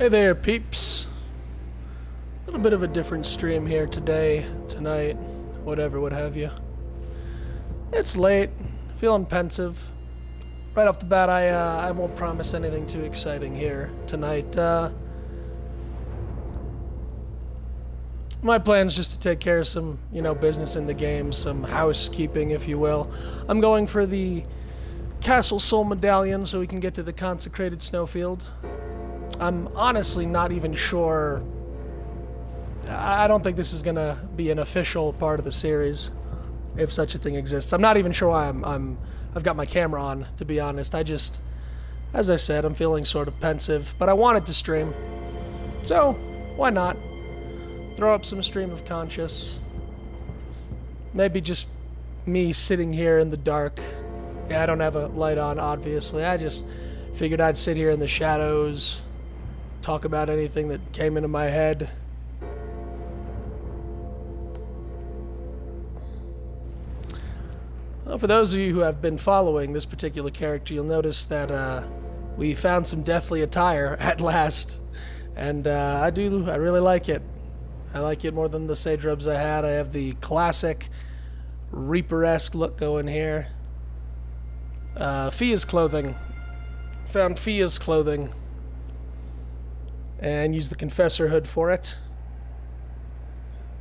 Hey there, peeps. A little bit of a different stream here today, tonight, whatever, what have you. It's late, feeling pensive. Right off the bat, I uh, I won't promise anything too exciting here tonight. Uh, my plan is just to take care of some, you know, business in the game, some housekeeping, if you will. I'm going for the Castle Sol Medallion so we can get to the consecrated snowfield. I'm honestly not even sure. I don't think this is gonna be an official part of the series, if such a thing exists. I'm not even sure why I'm, I'm I've got my camera on. To be honest, I just, as I said, I'm feeling sort of pensive, but I wanted to stream, so why not? Throw up some stream of conscious. Maybe just me sitting here in the dark. Yeah, I don't have a light on, obviously. I just figured I'd sit here in the shadows, talk about anything that came into my head. Well, for those of you who have been following this particular character, you'll notice that uh, we found some deathly attire at last. And uh, I do, I really like it. I like it more than the Sage Robes I had. I have the classic Reaper-esque look going here. Uh, Fia's clothing. Found Fia's clothing. And use the Confessor hood for it.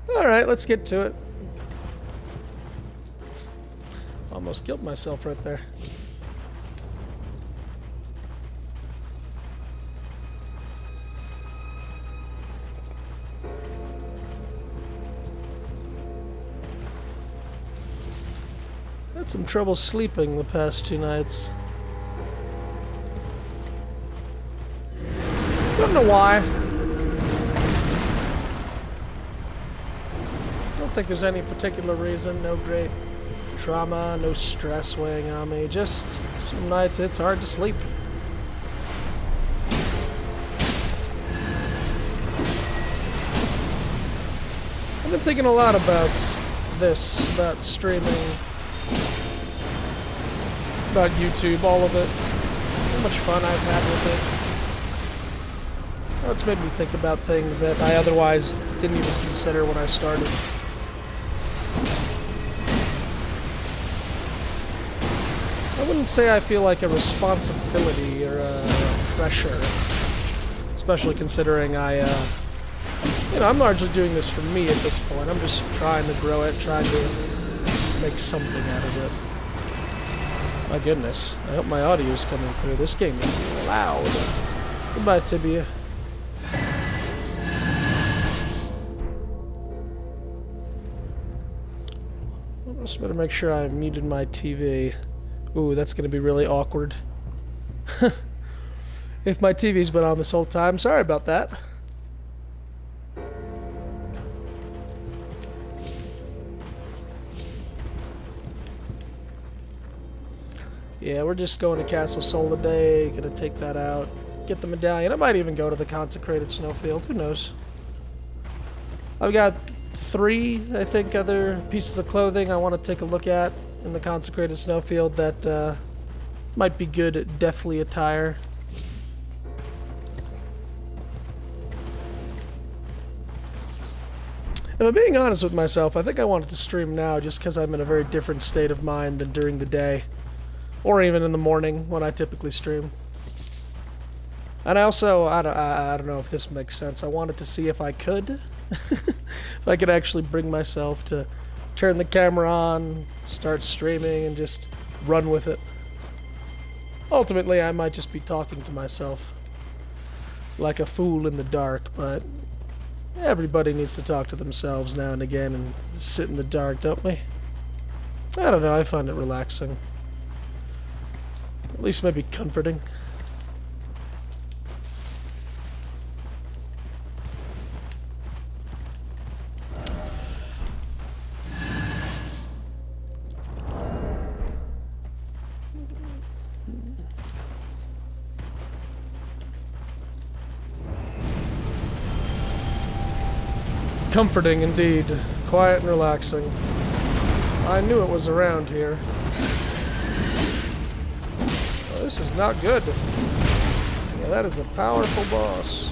Alright, let's get to it. Almost killed myself right there. Had some trouble sleeping the past two nights. Don't know why. I Don't think there's any particular reason, no great trauma, no stress weighing on me. Just some nights it's hard to sleep. I've been thinking a lot about this, about streaming, about YouTube, all of it. How much fun I've had with it. Well, it's made me think about things that I otherwise didn't even consider when I started. I wouldn't say I feel like a responsibility or a pressure, especially considering I, uh, you know, I'm largely doing this for me at this point. I'm just trying to grow it, trying to make something out of it. My goodness, I hope my audio is coming through. This game is loud. Goodbye, Tibia. Just better make sure I muted my TV. Ooh, that's gonna be really awkward. if my TV's been on this whole time, sorry about that. Yeah, we're just going to Castle Sol today, gonna take that out, get the medallion. I might even go to the consecrated snowfield, who knows. I've got three, I think, other pieces of clothing I want to take a look at in the consecrated snowfield that uh, might be good deathly attire. If I'm being honest with myself, I think I wanted to stream now just because I'm in a very different state of mind than during the day. Or even in the morning when I typically stream. And I also, I don't, I, I don't know if this makes sense, I wanted to see if I could. if I could actually bring myself to turn the camera on, start streaming, and just run with it. Ultimately, I might just be talking to myself like a fool in the dark, but everybody needs to talk to themselves now and again and sit in the dark, don't we? I don't know, I find it relaxing. At least maybe comforting. Comforting indeed. Quiet and relaxing. I knew it was around here. Oh, this is not good. that is a powerful boss.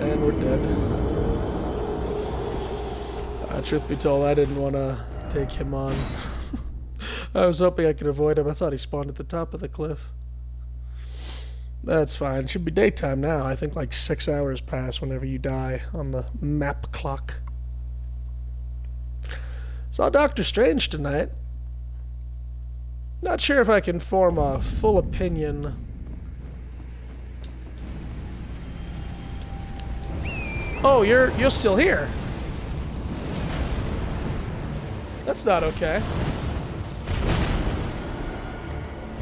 And we're dead. Uh, truth be told, I didn't want to take him on. I was hoping I could avoid him. I thought he spawned at the top of the cliff. That's fine. It should be daytime now. I think like six hours pass whenever you die on the map clock. Saw Doctor Strange tonight. Not sure if I can form a full opinion. Oh, you're you're still here. That's not okay.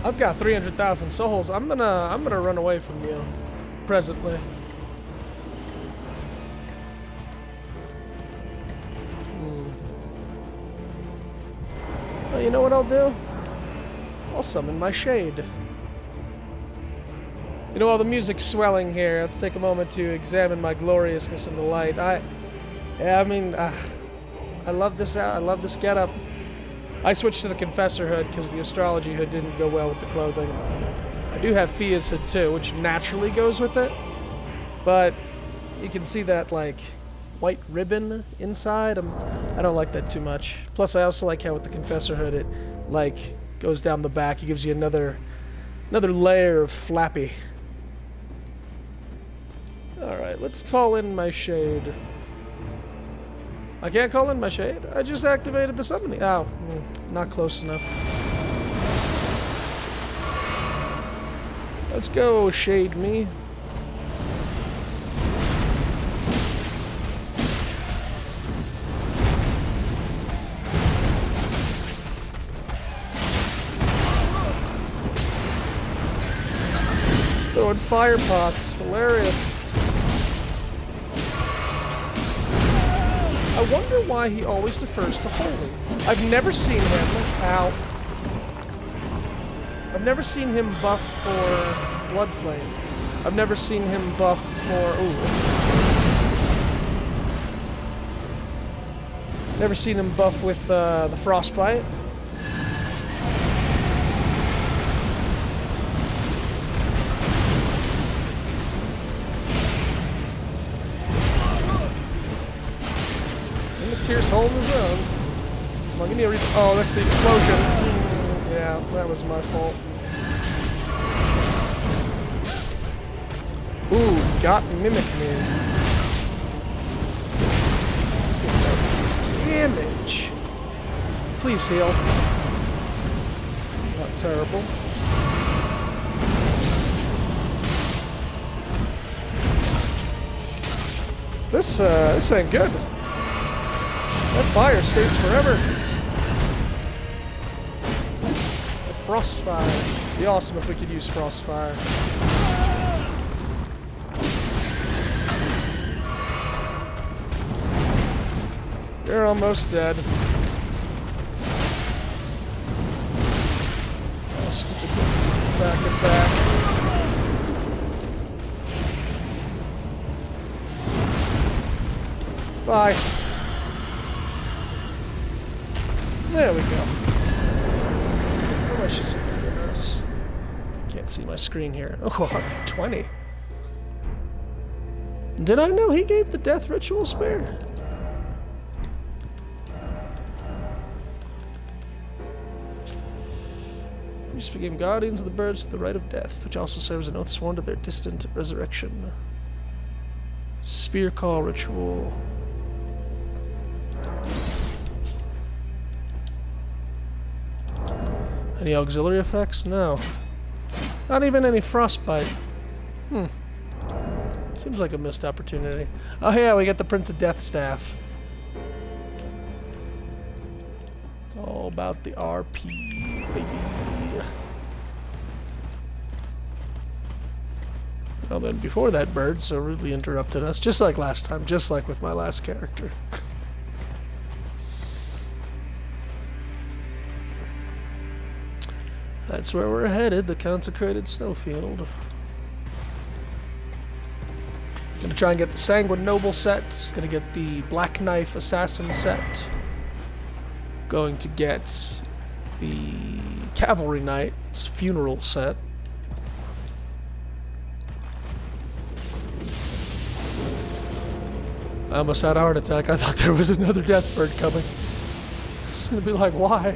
I've got 300,000 souls. I'm gonna I'm gonna run away from you presently. Hmm. Well, you know what I'll do? I'll summon my shade. You know, while the music's swelling here, let's take a moment to examine my gloriousness in the light. I, I mean, uh, I love this out. I love this getup. I switched to the Confessor hood because the Astrology hood didn't go well with the clothing. I do have Fia's hood too, which naturally goes with it, but you can see that, like, white ribbon inside. I'm, I don't like that too much. Plus, I also like how with the Confessor hood, it, like, goes down the back. It gives you another, another layer of flappy. Alright, let's call in my shade. I can't call in my shade. I just activated the summoning. Oh, not close enough. Let's go, shade me. Throwing fire pots. Hilarious. I wonder why he always defers to holy. I've never seen him. Ow. I've never seen him buff for Blood Flame. I've never seen him buff for. Ooh, Never seen him buff with uh, the Frostbite. Holding his own. Come on, give me a Oh, that's the explosion. Yeah, that was my fault. Ooh, got Mimic Me. Damage. Please heal. Not terrible. This, uh, this ain't good. That fire stays forever. A frost fire. Be awesome if we could use frost fire. You're almost dead. Oh, stupid back attack. Bye. There we go. How much is it doing us? Can't see my screen here. Oh, 20. Did I know he gave the Death Ritual Spear? Priests became guardians of the birds to the rite of death, which also serves an oath sworn to their distant resurrection. Spear call ritual. Any auxiliary effects? No. Not even any frostbite. Hmm. Seems like a missed opportunity. Oh yeah, we got the Prince of Death staff. It's all about the RP, baby. Well then, before that bird so rudely interrupted us, just like last time, just like with my last character. That's where we're headed, the consecrated snowfield. Gonna try and get the Sanguine Noble set. Gonna get the Black Knife Assassin set. Going to get the Cavalry Knight's funeral set. I almost had a heart attack. I thought there was another death bird coming. I'd be like, why?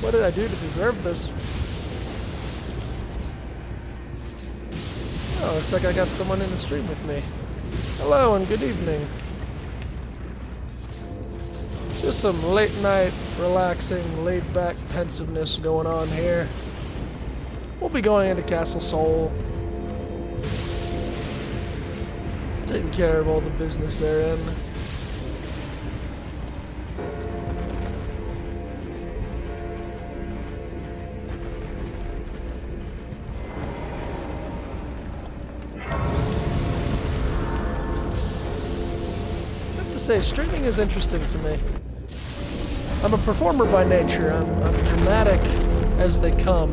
What did I do to deserve this? Oh, looks like I got someone in the stream with me. Hello and good evening. Just some late night, relaxing, laid back pensiveness going on here. We'll be going into Castle Sol. Taking care of all the business therein. Say, streaming is interesting to me. I'm a performer by nature. I'm, I'm dramatic as they come,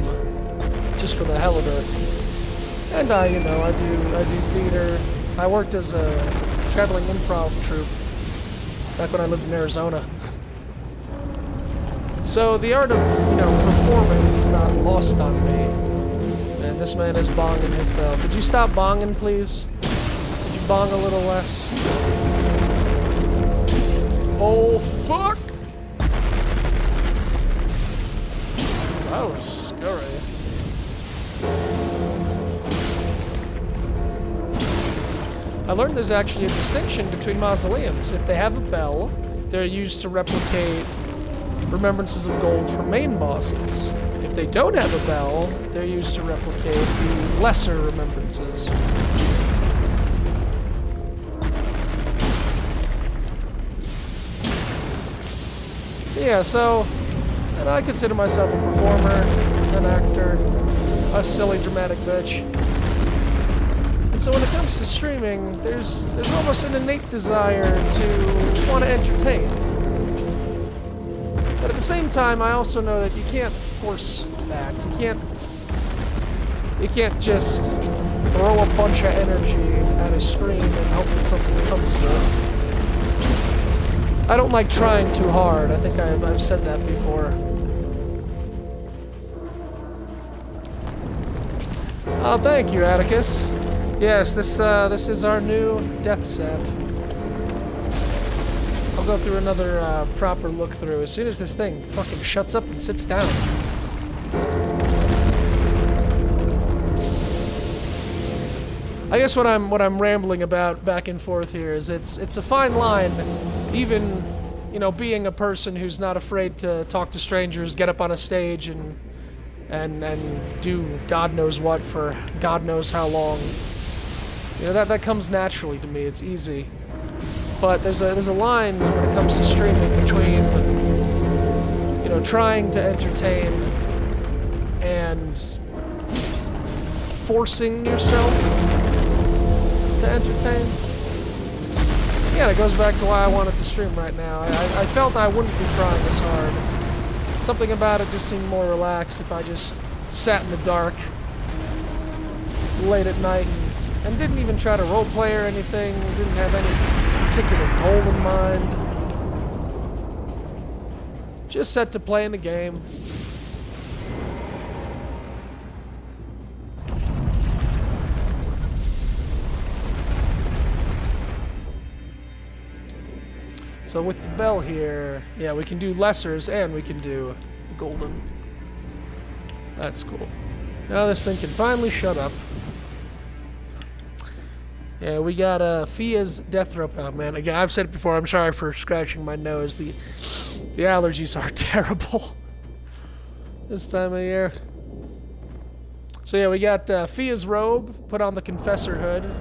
just for the hell of it. And I, you know, I do I do theater. I worked as a traveling improv troupe back when I lived in Arizona. so the art of you know performance is not lost on me. And this man is bonging his bell. Could you stop bonging, please? Could you bong a little less? Oh fuck! That was scary. I learned there's actually a distinction between mausoleums. If they have a bell, they're used to replicate remembrances of gold from main bosses. If they don't have a bell, they're used to replicate the lesser remembrances. Yeah, so and I consider myself a performer, an actor, a silly dramatic bitch. And so when it comes to streaming, there's there's almost an innate desire to want to entertain. But at the same time, I also know that you can't force that. You can't you can't just throw a bunch of energy at a screen and hope that something comes of. I don't like trying too hard. I think I've, I've said that before. Oh, thank you, Atticus. Yes, this uh, this is our new death set. I'll go through another uh, proper look through as soon as this thing fucking shuts up and sits down. I guess what I'm what I'm rambling about back and forth here is it's it's a fine line, even you know being a person who's not afraid to talk to strangers, get up on a stage and and and do God knows what for God knows how long. You know that that comes naturally to me. It's easy, but there's a there's a line when it comes to streaming between you know trying to entertain and forcing yourself to entertain. Yeah, it goes back to why I wanted to stream right now. I, I felt I wouldn't be trying as hard. Something about it just seemed more relaxed if I just sat in the dark late at night and, and didn't even try to roleplay or anything, didn't have any particular goal in mind. Just set to playing the game. So with the bell here, yeah, we can do lessers and we can do the golden. That's cool. Now this thing can finally shut up. Yeah, we got uh, Fia's death rope. Oh man, again, I've said it before. I'm sorry for scratching my nose. The the allergies are terrible this time of year. So yeah, we got uh, Fia's robe. Put on the confessor hood.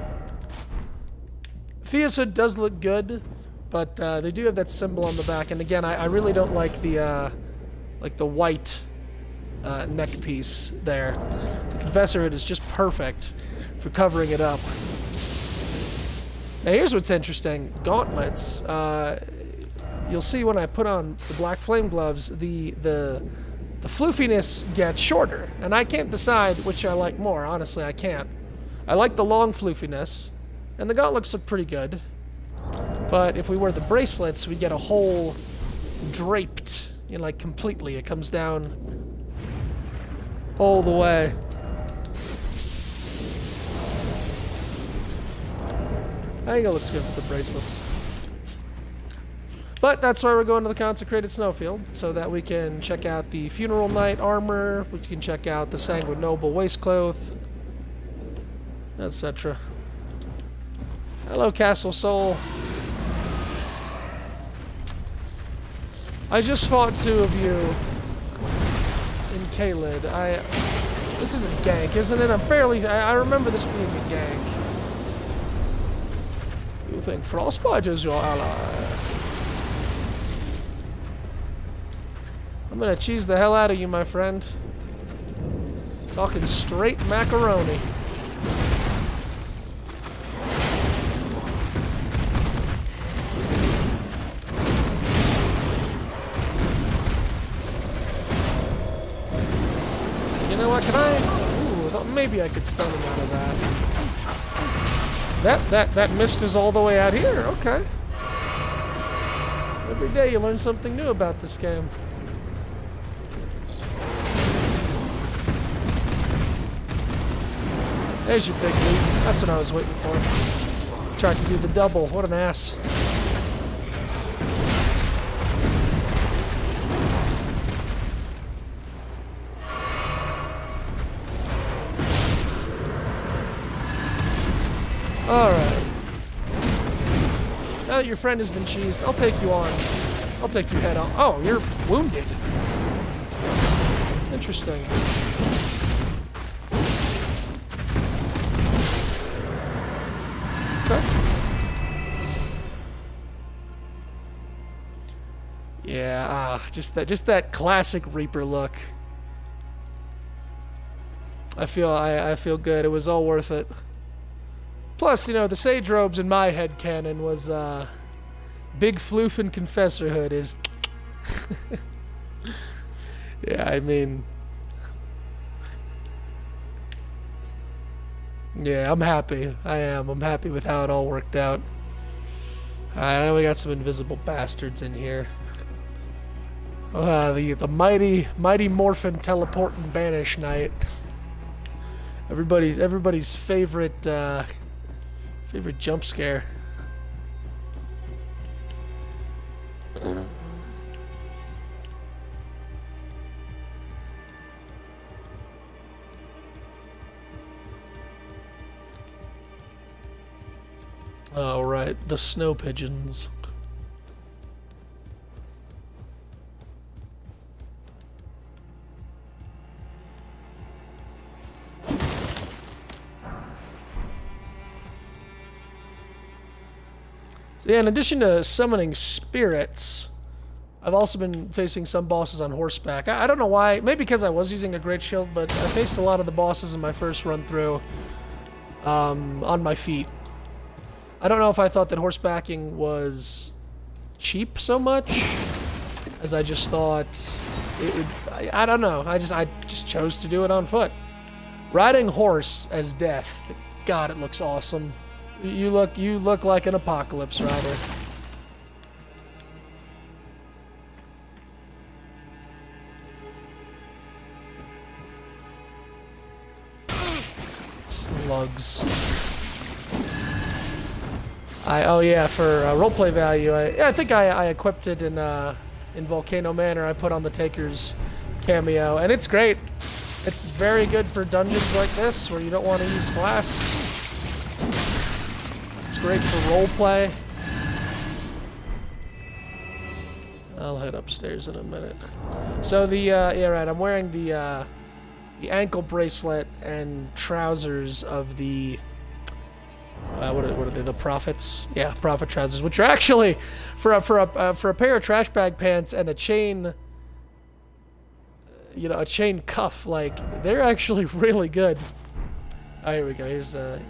Fia's hood does look good. But uh, they do have that symbol on the back, and again, I, I really don't like the uh, like the white uh, neck piece there. The confessor hood is just perfect for covering it up. Now here's what's interesting: gauntlets. Uh, you'll see when I put on the black flame gloves, the the the floofiness gets shorter, and I can't decide which I like more. Honestly, I can't. I like the long floofiness, and the gauntlets look pretty good. But if we wear the bracelets, we get a whole draped, you know, like completely. It comes down all the way. I think it looks good with the bracelets. But that's why we're going to the consecrated snowfield, so that we can check out the funeral Knight armor, we can check out the sanguine noble waistcloth, etc. Hello, Castle Sol. I just fought two of you in Caelid. I. This is a gank, isn't it? I'm fairly. I, I remember this being a gank. You think Frostbite is your ally? I'm gonna cheese the hell out of you, my friend. Talking straight macaroni. Maybe I could stun him out of that. That, that, that mist is all the way out here, okay. Every day you learn something new about this game. There's your big lead. That's what I was waiting for. Tried to do the double. What an ass. Alright. Now that your friend has been cheesed, I'll take you on. I'll take you head on. Oh, you're wounded. Interesting. Okay. Yeah, ah, just that just that classic Reaper look. I feel I, I feel good. It was all worth it. Plus, you know, the Sage Robes in my head canon was uh Big Floof and Confessorhood is Yeah, I mean Yeah, I'm happy. I am. I'm happy with how it all worked out. I know we got some invisible bastards in here. Uh, the the mighty mighty morphin teleport and banish knight. Everybody's everybody's favorite uh, favorite jump scare. Oh, right, the snow pigeons. So yeah, in addition to summoning spirits, I've also been facing some bosses on horseback. I, I, don't know why, maybe because I was using a great shield, but I faced a lot of the bosses in my first run through um, on my feet. I don't know if I thought that horsebacking was cheap so much, as I just thought it would. I, I, don't know. I just I just chose to do it on foot. Riding horse as death. God, it looks awesome. You look you look like an apocalypse rider. Slugs. I oh yeah for uh, roleplay value I yeah, I think I, I equipped it in uh, in Volcano Manor I put on the Taker's cameo and it's great it's very good for dungeons like this where you don't want to use flasks it's great for roleplay I'll head upstairs in a minute so the uh, yeah right I'm wearing the uh, the ankle bracelet and trousers of the uh, what, are, what are they? The prophets? Yeah, prophet trousers, which are actually for a, for a uh, for a pair of trash bag pants and a chain. Uh, you know, a chain cuff. Like they're actually really good. Oh, here we go. Here's uh,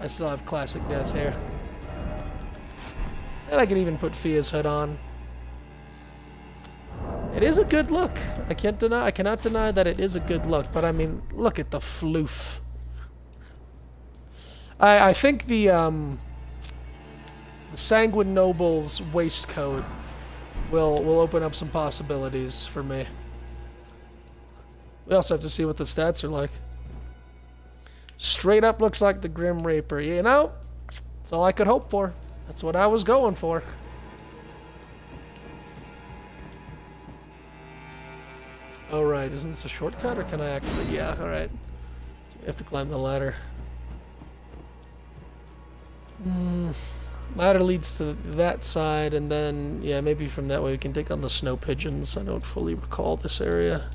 I still have classic death here, and I can even put Fia's hood on. It is a good look. I can't deny. I cannot deny that it is a good look. But I mean, look at the floof. I, I think the, um, the Sanguine Noble's waistcoat will will open up some possibilities for me. We also have to see what the stats are like. Straight up looks like the Grim Reaper. You know, that's all I could hope for. That's what I was going for. Alright, isn't this a shortcut or can I actually? Yeah, alright. So we have to climb the ladder. Hmm. Ladder leads to that side, and then, yeah, maybe from that way we can take on the snow pigeons. I don't fully recall this area.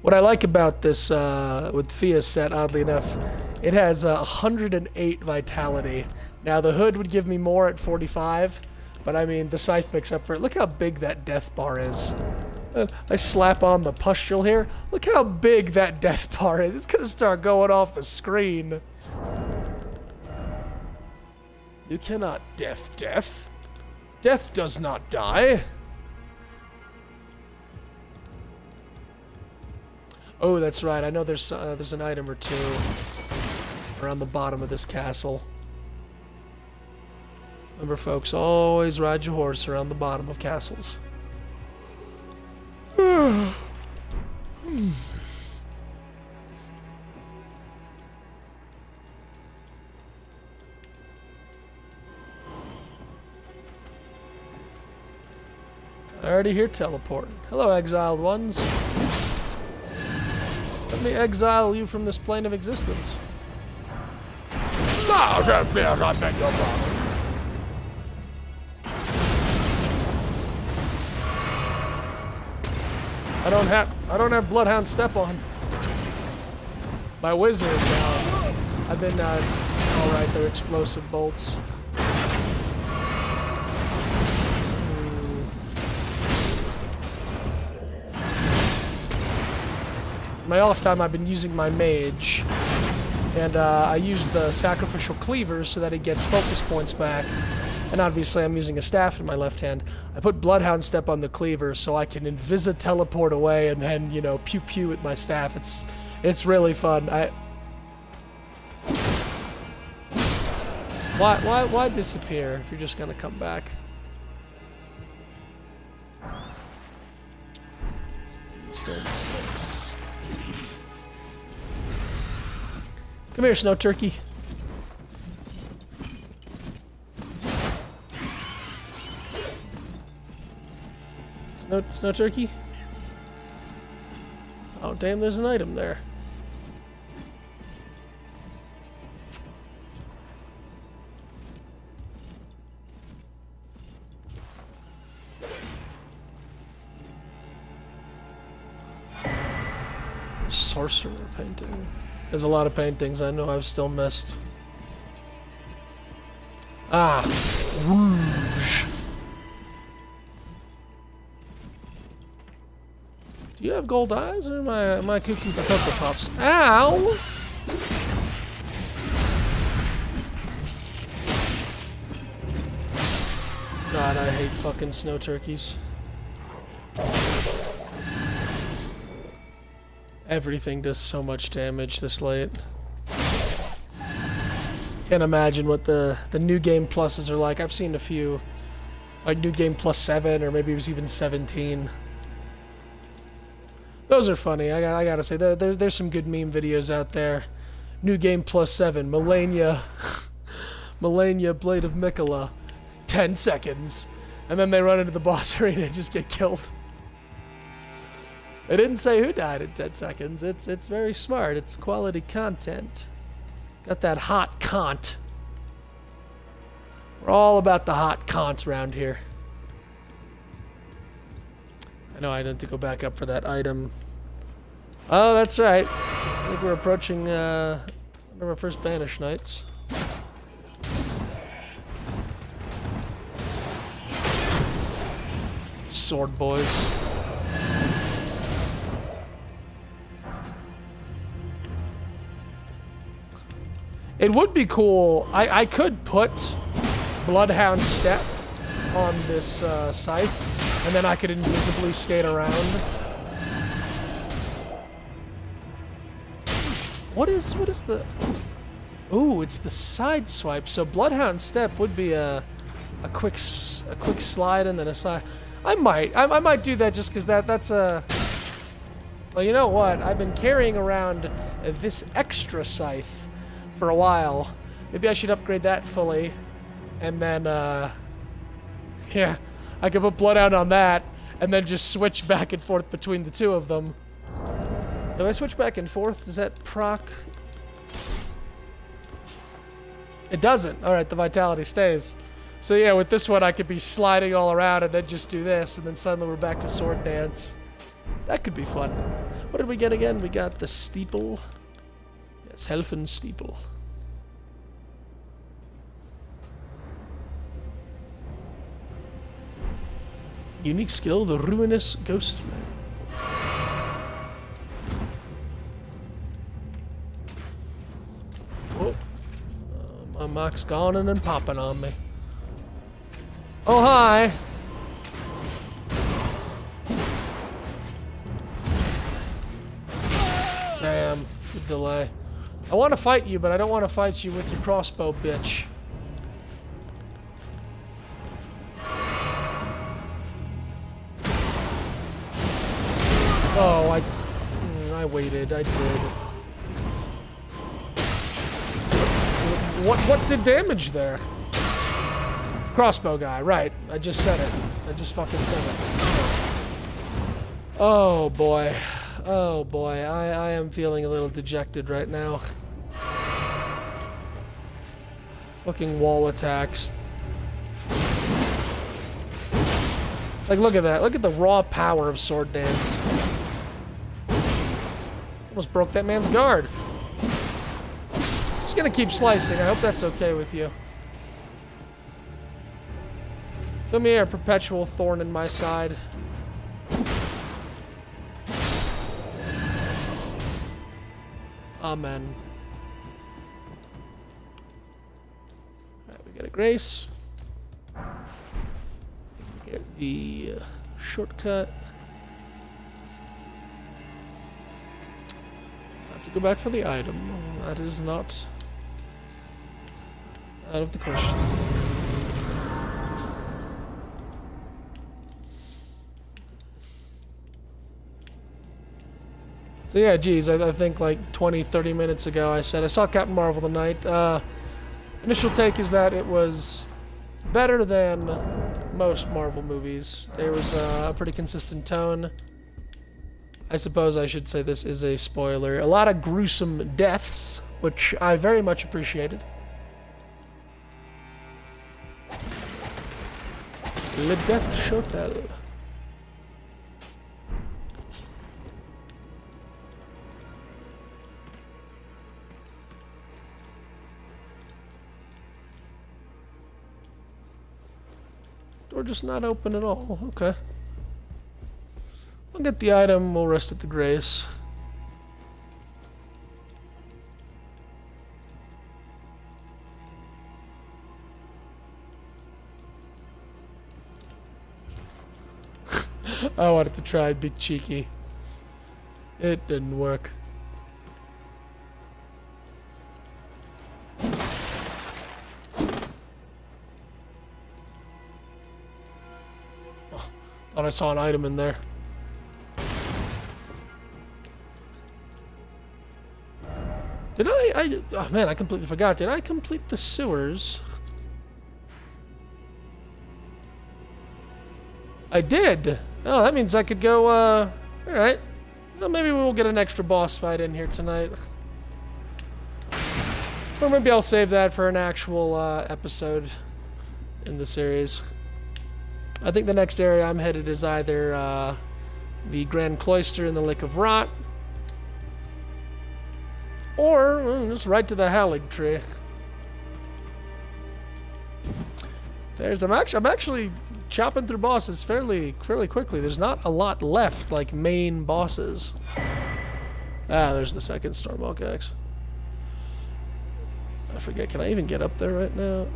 What I like about this uh, with Fia set, oddly enough, it has uh, 108 vitality. Now the hood would give me more at 45, but I mean the scythe makes up for it. Look how big that death bar is. Uh, I slap on the pustule here. Look how big that death bar is. It's gonna start going off the screen. You cannot death death. Death does not die. Oh, that's right. I know there's uh, there's an item or two around the bottom of this castle. Remember, folks, always ride your horse around the bottom of castles. I already hear teleporting. Hello, exiled ones. Let me exile you from this plane of existence. I beg your pardon. I don't have I don't have Bloodhound step on. My wizard now. I've been uh alright, they're explosive bolts. My off time I've been using my mage. And uh, I use the sacrificial cleaver so that it gets focus points back. And obviously I'm using a staff in my left hand. I put Bloodhound Step on the cleaver so I can invisa teleport away and then, you know, pew pew with my staff. It's it's really fun. I Why why why disappear if you're just gonna come back? Still six. Come here, snow turkey. Snow, snow turkey? Oh, damn, there's an item there. Sorcerer painting. There's a lot of paintings I know I've still missed. Ah, Rouge. Do you have gold eyes or am I, am I cuckoo for Cocoa Puffs? Ow! God, I hate fucking snow turkeys. Everything does so much damage this late. Can't imagine what the, the new game pluses are like. I've seen a few, like new game plus 7, or maybe it was even 17. Those are funny, I, I gotta say. There, there's, some good meme videos out there. New game plus 7, Malenia, Malenia Blade of Miquella, 10 seconds. And then they run into the boss arena and just get killed. It didn't say who died in 10 seconds. It's it's very smart. It's quality content. Got that hot cont. We're all about the hot cont around here. I know I need to go back up for that item. Oh, that's right. I think we're approaching uh, one of our first Banish Knights. Sword boys. It would be cool. I, I could put Bloodhound Step on this uh, scythe, and then I could invisibly skate around. What is what is the Ooh, it's the side swipe. So Bloodhound Step would be a a quick a quick slide and then a side. I might I, I might do that just because that that's a. Well, you know what? I've been carrying around this extra scythe for a while. Maybe I should upgrade that fully, and then uh, yeah, I could put Bloodhound on that, and then just switch back and forth between the two of them. If I switch back and forth, does that proc it doesn't. All right, the vitality stays. So yeah, with this one, I could be sliding all around and then just do this, and then suddenly we're back to sword dance. That could be fun. What did we get again? We got the steeple. Yes, Helphen steeple. Unique skill, the ruinous ghost. Oh, uh, my mic's gone and popping on me. Oh, hi. Damn, good delay. I want to fight you, but I don't want to fight you with your crossbow, bitch. Oh, I, mm, I waited. I did. What what did damage there? Crossbow guy, right. I just said it. I just fucking said it. Oh boy. Oh boy. I, I am feeling a little dejected right now. Fucking wall attacks. Like, look at that. Look at the raw power of Sword Dance. Almost broke that man's guard. Just gonna keep slicing. I hope that's okay with you. Come here, perpetual thorn in my side. Amen. We get a grace. Get the uh, shortcut. have to go back for the item. That is not out of the question. So yeah, geez, I, I, think like 20, 30 minutes ago I said I saw Captain Marvel tonight. Uh, initial take is that it was better than most Marvel movies. There was a pretty consistent tone. I suppose I should say this is a spoiler. A lot of gruesome deaths, which I very much appreciated. Le Death Chotel. Door just not open at all. Okay. I'll get the item, we'll rest at the grace. I wanted to try and be cheeky. It didn't work. Thought I saw an item in there. Did I, I, oh man, I completely forgot. Did I complete the sewers? I did. Oh, that means I could go, uh, alright. Well, maybe we'll get an extra boss fight in here tonight. Or maybe I'll save that for an actual, uh, episode in the series. I think the next area I'm headed is either, uh, the Grand Cloister in the Lake of Rot, or well, just right to the Haligtree. There's I'm actually I'm actually chopping through bosses fairly fairly quickly. There's not a lot left like main bosses. Ah, there's the second Stormhawk Axe. I forget. Can I even get up there right now?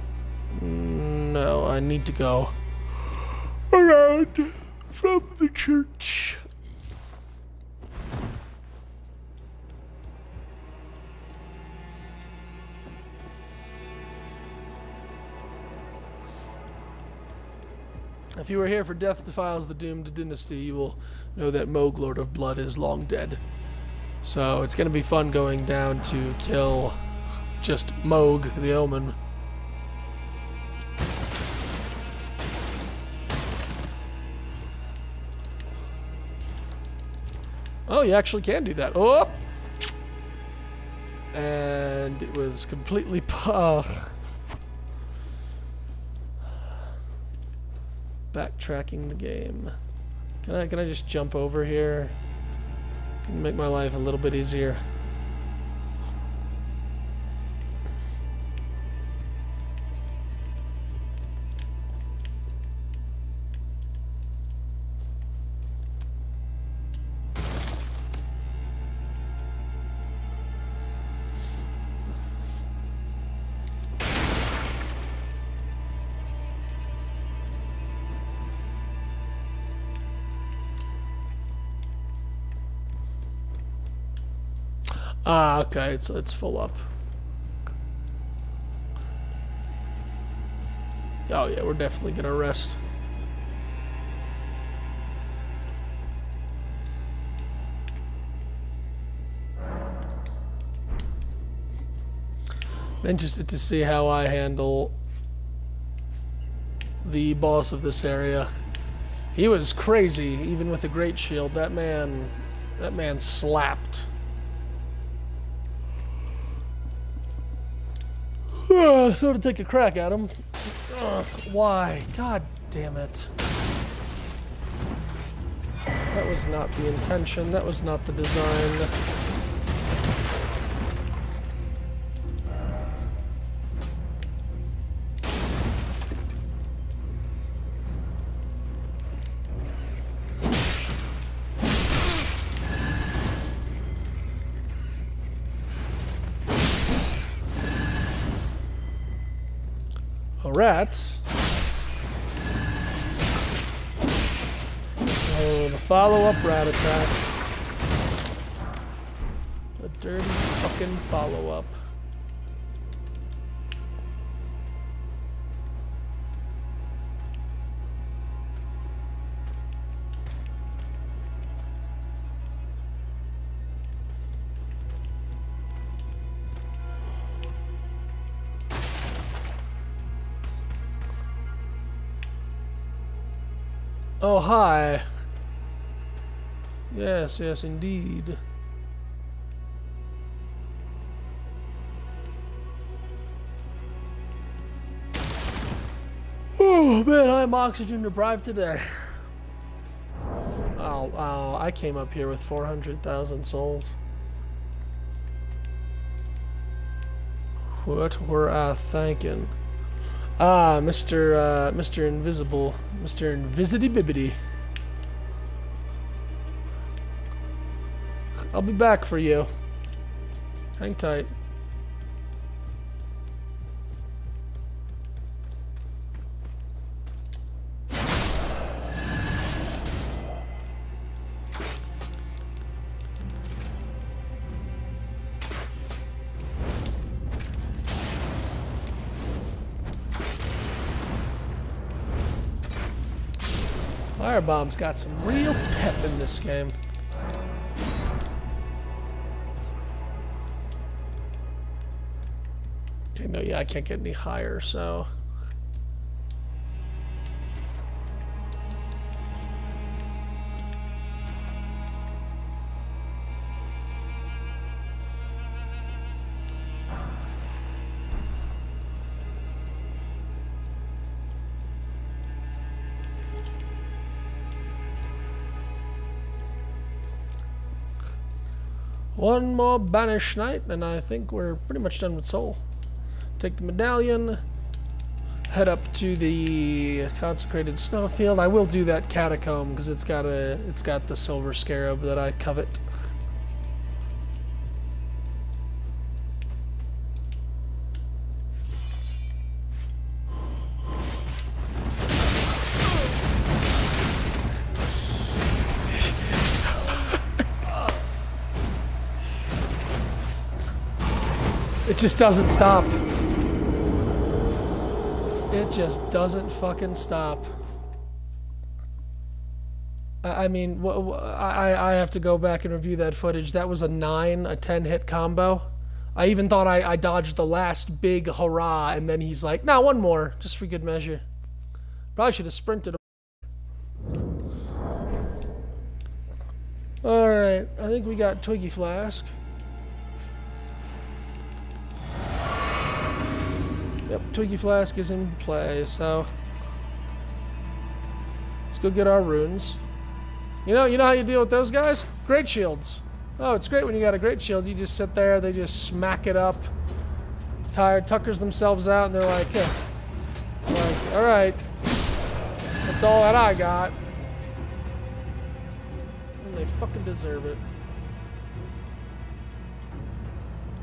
No, I need to go around from the church. If you were here for Death Defiles the Doomed Dynasty, you will know that Mohg Lord of Blood is long dead. So it's going to be fun going down to kill just Mohg the Omen. Oh, you actually can do that. Oh! And it was completely... Uh, backtracking the game. Can I, can I just jump over here? Can make my life a little bit easier. Ah, okay, it's it's full up. Oh yeah, we're definitely gonna rest. I'm interested to see how I handle the boss of this area. He was crazy, even with a great shield. That man, that man slapped. So to take a crack at him. Why? God damn it. That was not the intention. That was not the design. Follow-up rat attacks. A dirty fucking follow-up. Oh, hi. Yes, yes, indeed. Oh, man, I'm oxygen deprived today. Oh, oh, I came up here with 400,000 souls. What were I thinking? Ah, Mr. Uh, Mr. Invisible. Mr. Invisity Bibbity. I'll be back for you. Hang tight. Firebomb's got some real pep in this game. No, yeah, I can't get any higher, so... One more Banished Knight, and I think we're pretty much done with Sol. Take the medallion, head up to the consecrated snowfield. I will do that catacomb because it's got a it's got the silver scarab that I covet. It just doesn't stop. It just doesn't fucking stop. I mean, I I have to go back and review that footage. That was a nine, a ten hit combo. I even thought I, I dodged the last big hurrah, and then he's like, "Nah, one more, just for good measure." Probably should have sprinted. All right, I think we got Twiggy Flask. Yep, Twiggy Flask is in play, so let's go get our runes. You know, you know how you deal with those guys? Great shields. Oh, it's great when you got a great shield. You just sit there, they just smack it up. Tired, tuckers themselves out, and they're like, like, all right, that's all that I got. And they fucking deserve it.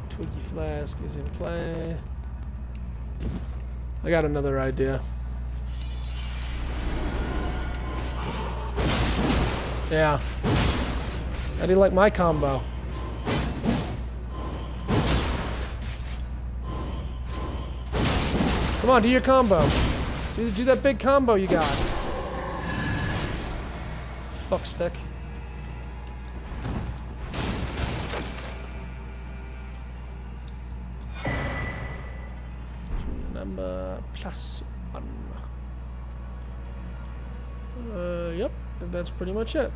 Twiggy Flask is in play. I got another idea. Yeah. How do you like my combo? Come on, do your combo. Do, do that big combo you got. Fuck stick. Plus one. Uh, yep, that's pretty much it.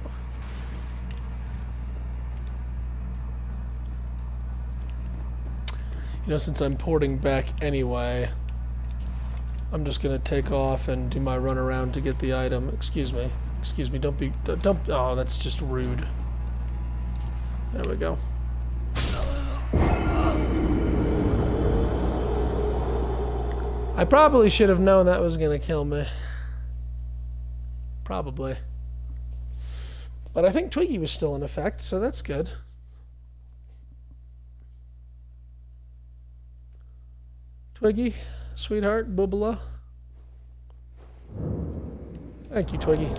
You know, since I'm porting back anyway, I'm just gonna take off and do my run around to get the item. Excuse me. Excuse me, don't be, don't, oh, that's just rude. There we go. I probably should have known that was gonna kill me. Probably. But I think Twiggy was still in effect, so that's good. Twiggy, sweetheart, Boobala. Thank you, Twiggy.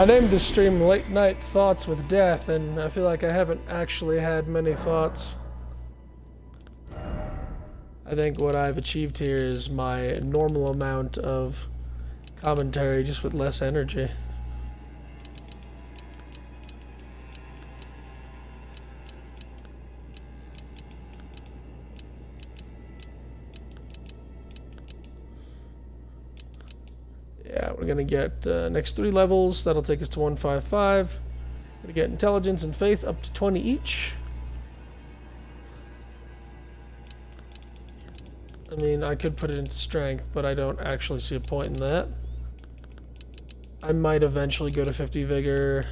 I named this stream Late Night Thoughts with Death, and I feel like I haven't actually had many thoughts. I think what I've achieved here is my normal amount of commentary, just with less energy. We're gonna get uh, next three levels. That'll take us to 155. Gonna get intelligence and faith up to 20 each. I mean, I could put it into strength, but I don't actually see a point in that. I might eventually go to 50 vigor.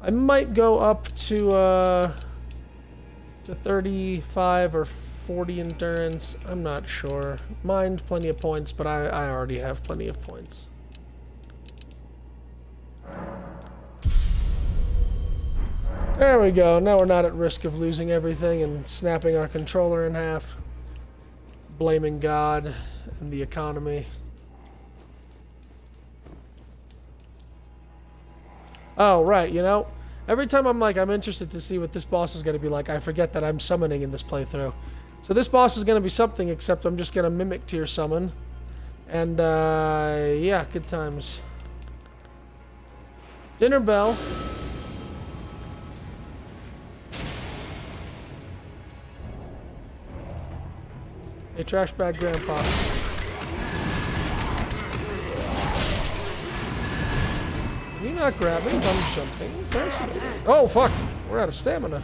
I might go up to uh, to 35 or 40 endurance. I'm not sure. Mind plenty of points, but I, I already have plenty of points. There we go. Now we're not at risk of losing everything and snapping our controller in half. Blaming God and the economy. Oh, right, you know, every time I'm like, I'm interested to see what this boss is going to be like, I forget that I'm summoning in this playthrough. So this boss is going to be something, except I'm just going to mimic Tear Summon. And, uh, yeah, good times. Dinner bell. Hey, trash bag grandpa. Can you not grab me? Jumping. Fascinating. Oh, fuck. We're out of stamina.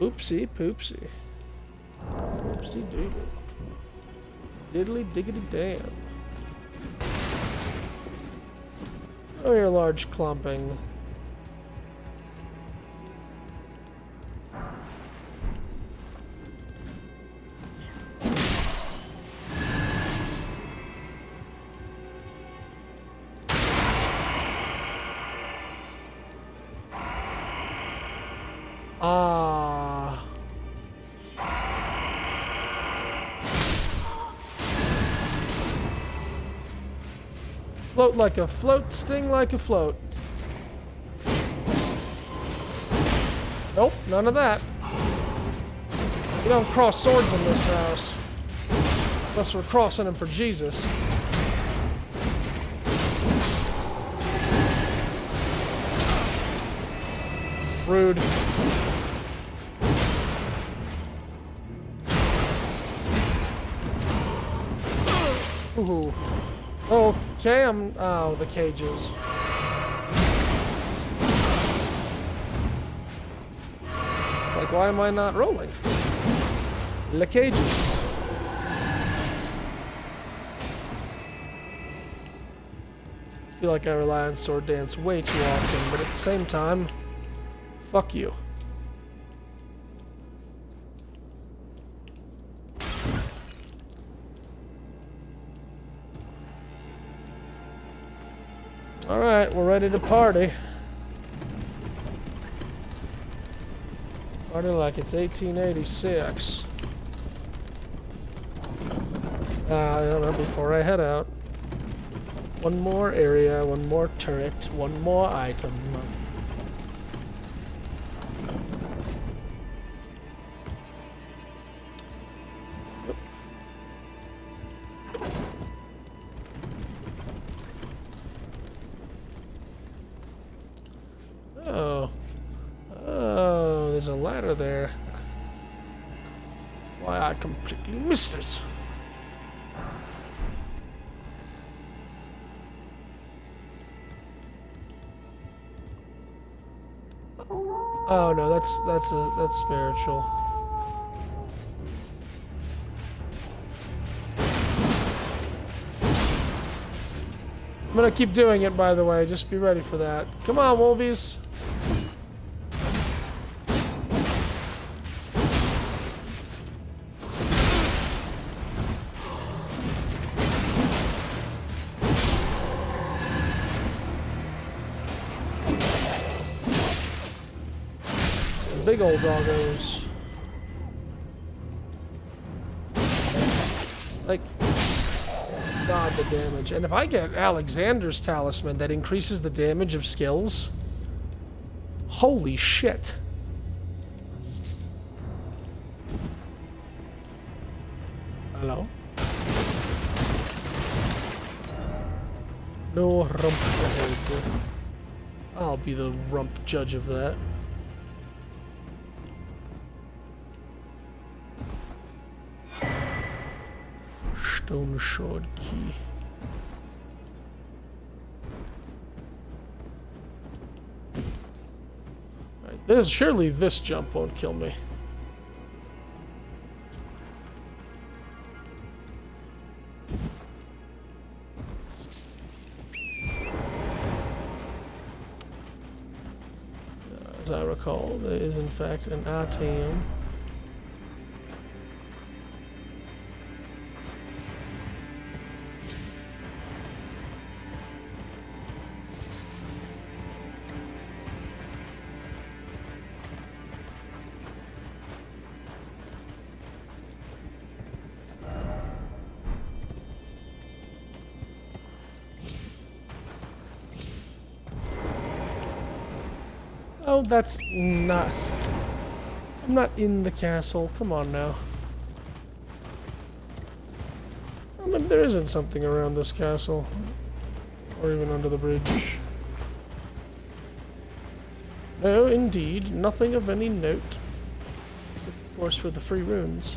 Oopsie poopsie. Oopsie doodle. Diddly diggity damn. Oh, you're large clumping. Float like a float, sting like a float. Nope, none of that. We don't cross swords in this house. Unless we're crossing them for Jesus. Rude. Ooh. Okay, I'm... Oh, the cages. Like, why am I not rolling? The cages. feel like I rely on sword dance way too often, but at the same time, fuck you. Ready to party. Party like it's 1886. Uh, before I head out. One more area, one more turret, one more item. That's spiritual. I'm gonna keep doing it by the way, just be ready for that. Come on, Wolvies. Big old doggos. Like, God, the damage. And if I get Alexander's talisman that increases the damage of skills, holy shit. Hello? No rump. I'll be the rump judge of that. Stone Sword Key. This surely this jump won't kill me. As I recall, there is in fact an ATM. That's not... I'm not in the castle. Come on now. I mean, there isn't something around this castle. Or even under the bridge. No, indeed. Nothing of any note. Except, of course, for the free runes.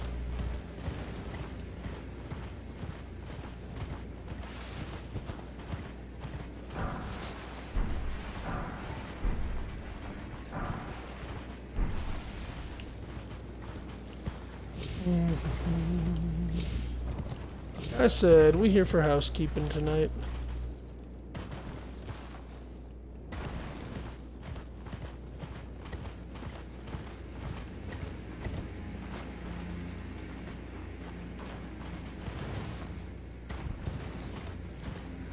I said, we here for housekeeping tonight.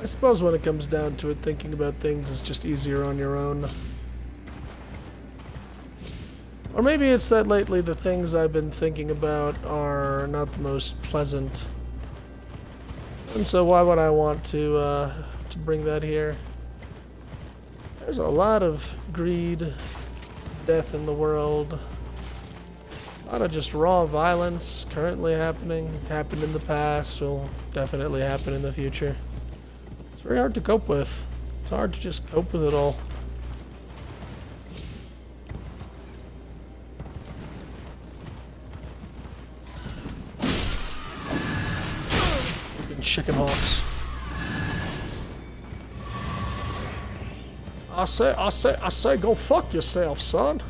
I suppose when it comes down to it, thinking about things is just easier on your own. Or maybe it's that lately the things I've been thinking about are not the most pleasant. And so why would I want to, uh, to bring that here? There's a lot of greed, death in the world. A lot of just raw violence currently happening, happened in the past, will definitely happen in the future. It's very hard to cope with. It's hard to just cope with it all. Chicken. I say, I say, I say, go fuck yourself, son.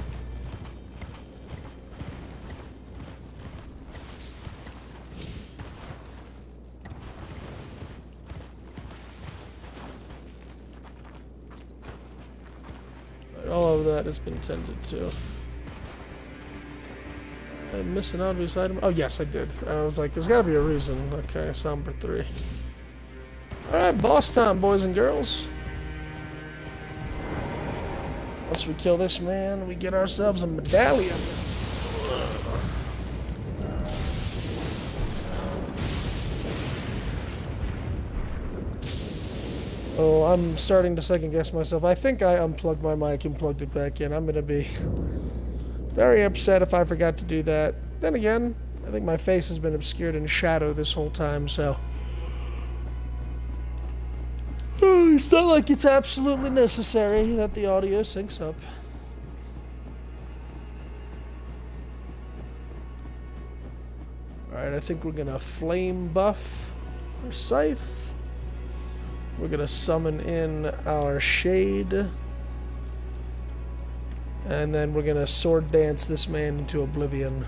All of that has been tended to. Uh, I miss an obvious item? Oh, yes, I did. I was like, there's gotta be a reason. Okay, Somber 3. Alright, boss time, boys and girls. Once we kill this man, we get ourselves a medallion. Oh, I'm starting to second guess myself. I think I unplugged my mic and plugged it back in. I'm gonna be very upset if I forgot to do that. Then again, I think my face has been obscured in shadow this whole time, so... It's not like it's absolutely necessary that the audio syncs up. Alright, I think we're gonna flame buff our scythe. We're gonna summon in our shade. And then we're gonna sword dance this man into oblivion.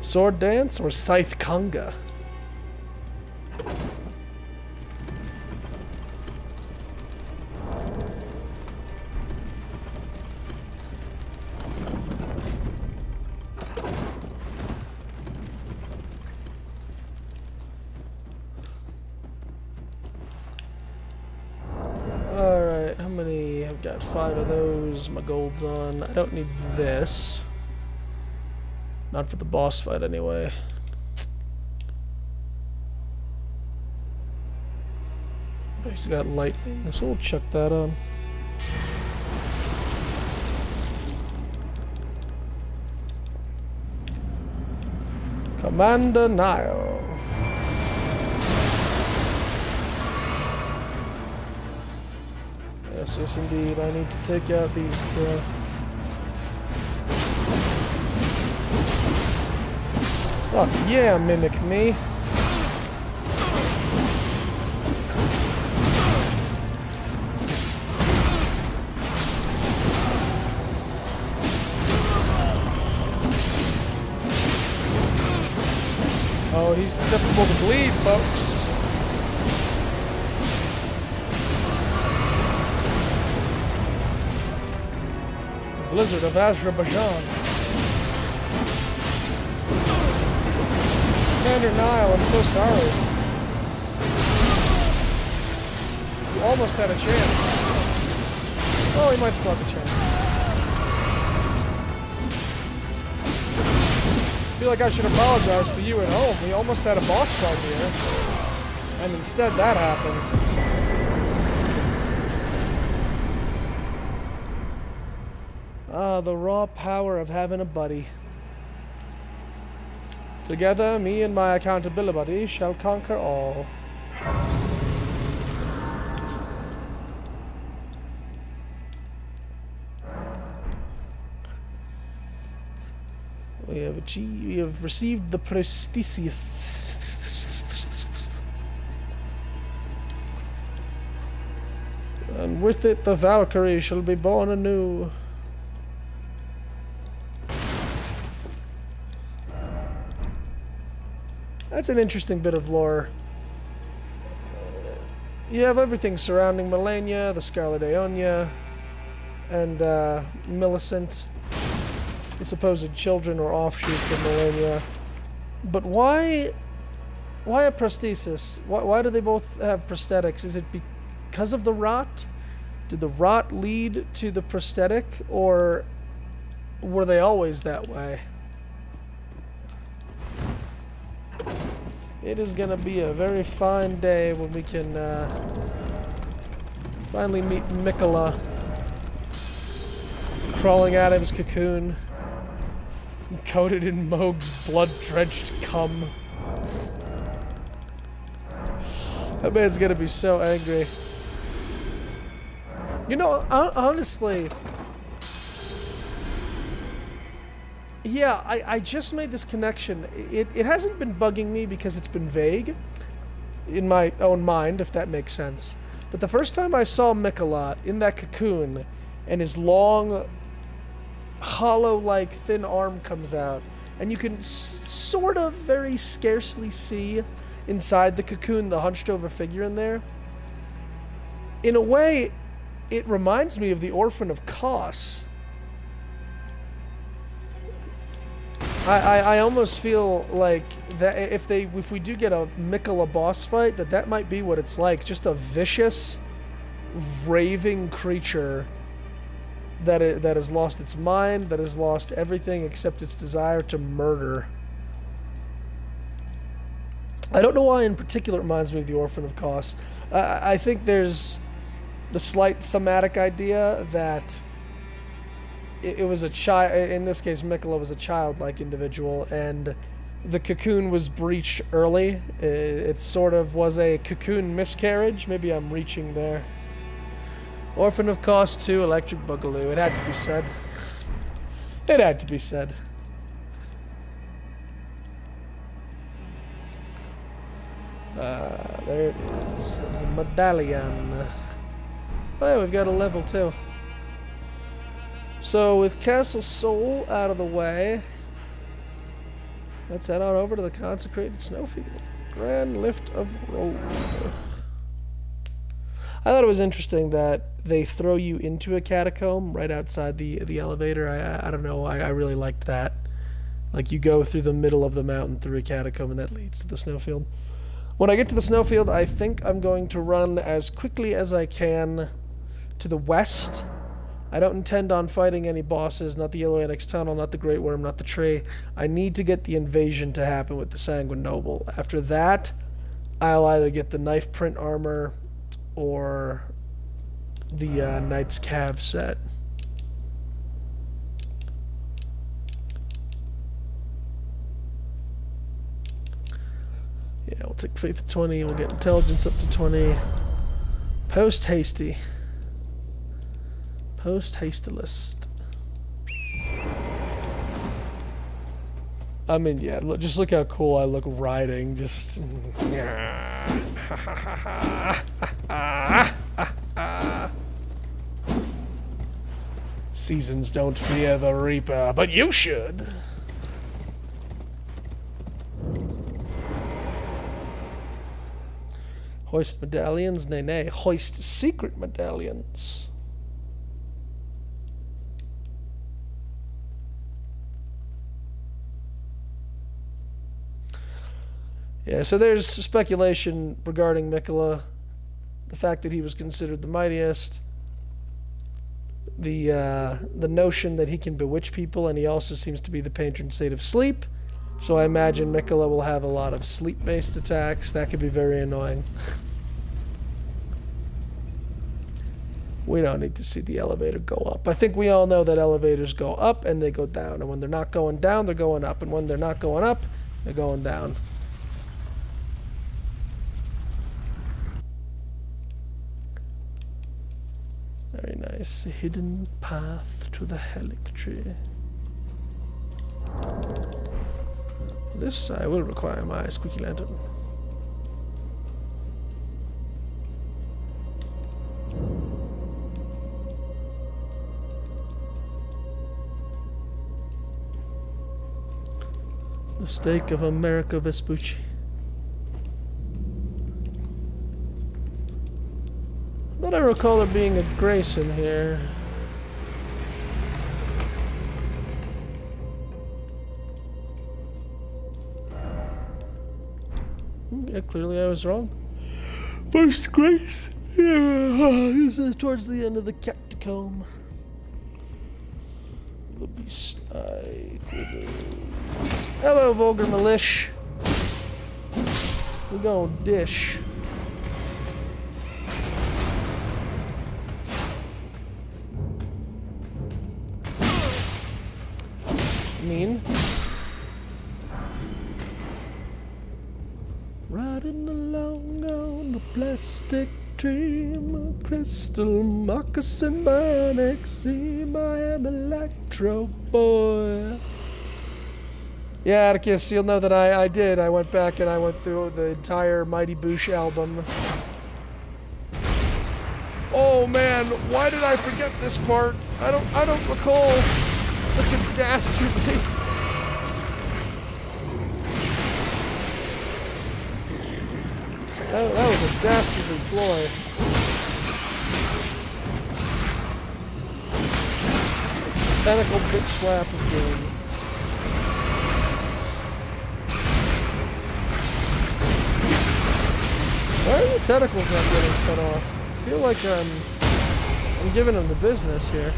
Sword dance or scythe conga? Those. My gold's on. I don't need this. Not for the boss fight, anyway. He's got lightning, so we'll chuck that on. Commander Niall. Yes, indeed. I need to take out these two. Uh, oh, yeah, mimic me. Oh, he's susceptible to bleed, folks. Blizzard of Azerbaijan. Commander Niall, I'm so sorry. You almost had a chance. Oh, he might still have a chance. I feel like I should apologize to you at home. We almost had a boss fight here. And instead that happened. The raw power of having a buddy. Together, me and my accountability buddy shall conquer all. We have achieved, we have received the prosthesis. And with it the Valkyrie shall be born anew. That's an interesting bit of lore. You have everything surrounding Malenia, the Scarlet Aeonia, and uh, Millicent, the supposed children or offshoots of Malenia. But why, why a prosthesis? Why, why do they both have prosthetics? Is it because of the rot? Did the rot lead to the prosthetic, or were they always that way? It is gonna be a very fine day when we can uh, Finally meet Miquella Crawling out of his cocoon. Coated in Mohg's blood-drenched cum. That man's gonna be so angry. You know, honestly... Yeah, I, I just made this connection. It, it hasn't been bugging me because it's been vague in my own mind, if that makes sense. But the first time I saw Miquella in that cocoon and his long, hollow-like thin arm comes out, and you can sort of very scarcely see inside the cocoon the hunched over figure in there. In a way, it reminds me of the Orphan of Kos I, I, I almost feel like that if they if we do get a Miquella boss fight, that that might be what it's like. Just a vicious, raving creature that it, that has lost its mind, that has lost everything except its desire to murder. I don't know why in particular it reminds me of the Orphan of Kos. Uh, I think there's the slight thematic idea that it, it was a child. In this case, Miquella was a childlike individual, and the cocoon was breached early. It, it sort of was a cocoon miscarriage. Maybe I'm reaching there. Orphan of Kos 2, Electric Boogaloo. It had to be said. It had to be said. Uh, there it is. The medallion. Oh yeah, we've got a level too. So with Castle Sol out of the way, let's head on over to the consecrated snowfield. Grand lift of road. I thought it was interesting that they throw you into a catacomb right outside the the elevator. I I don't know. I, I really liked that. Like you go through the middle of the mountain through a catacomb and that leads to the snowfield. When I get to the snowfield, I think I'm going to run as quickly as I can to the west I don't intend on fighting any bosses, not the Yelough Anix Tunnel, not the Great Worm, not the Tree. I need to get the invasion to happen with the Sanguine Noble. After that, I'll either get the knife print armor or the uh, Knight's Cav set. Yeah, we'll take Faith to 20, we'll get Intelligence up to 20. Post Hasty. Post haste list. I mean, yeah, look, just look how cool I look riding. Just. Seasons don't fear the Reaper, but you should. Hoist medallions? Nay, nay. Hoist secret medallions. Yeah, so there's speculation regarding Miquella, the fact that he was considered the mightiest, the uh, the notion that he can bewitch people, and he also seems to be the patron saint of sleep. So I imagine Miquella will have a lot of sleep-based attacks. That could be very annoying. we don't need to see the elevator go up. I think we all know that elevators go up and they go down. And when they're not going down, they're going up. And when they're not going up, they're going down. Very nice. Hidden path to the Haligtree. This I will require my squeaky lantern. The stake of America Vespucci. Thought I recall there being a grace in here. Hmm, yeah, clearly I was wrong. First grace. Yeah, this is towards the end of the catacomb. The beast eye. Hello, vulgar milish. We going dish. Mean. Riding along on a plastic dream, a crystal moccasin bionic seam. I am Electro Boy. Yeah, Atticus, you'll know that I, I did. I went back and I went through the entire Mighty Boosh album. Oh man, why did I forget this part? I don't I don't recall such a dastardly That, that was a dastardly ploy. Tentacle bit slap of again. Why are the tentacles not getting cut off? I feel like I'm, I'm giving them the business here.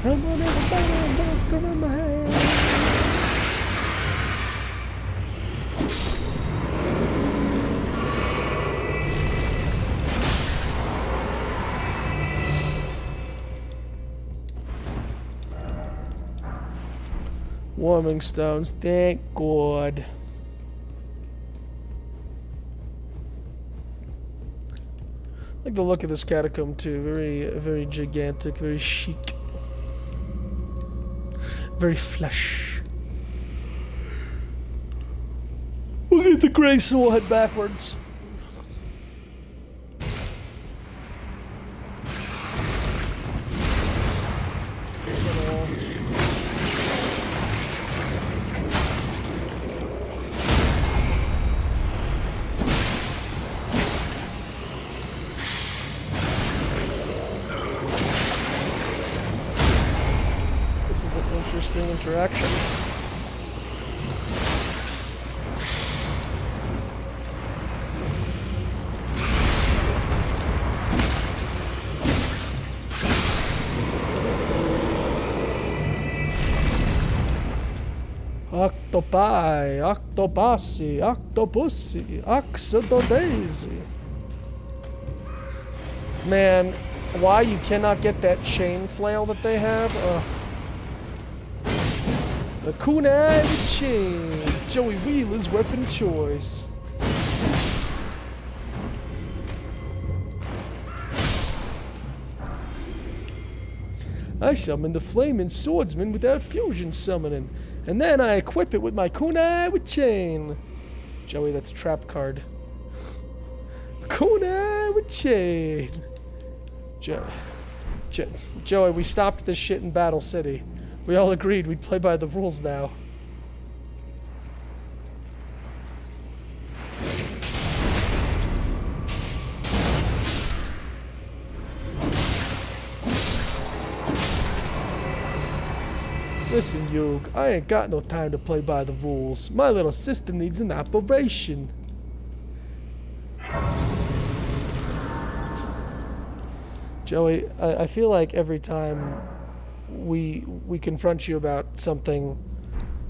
Come on, everybody, walk around my head. Warming stones, thank God. I like the look of this catacomb too. Very, very gigantic, very chic. Very flush. We'll get the we'll head backwards. Interaction. Octopi, octopussy, octopussy, oxydodaisy. Man, why you cannot get that chain flail that they have? Ugh. The kunai chain, Joey Wheeler's weapon choice. I summon the flaming swordsman without fusion summoning, and then I equip it with my kunai with chain. Joey, that's a trap card. kunai with chain. Jo- Jo- Joey, we stopped this shit in Battle City. We all agreed we'd play by the rules now. Listen, Yug, I ain't got no time to play by the rules. My little sister needs an operation. Joey, I, I feel like every time we we confront you about something,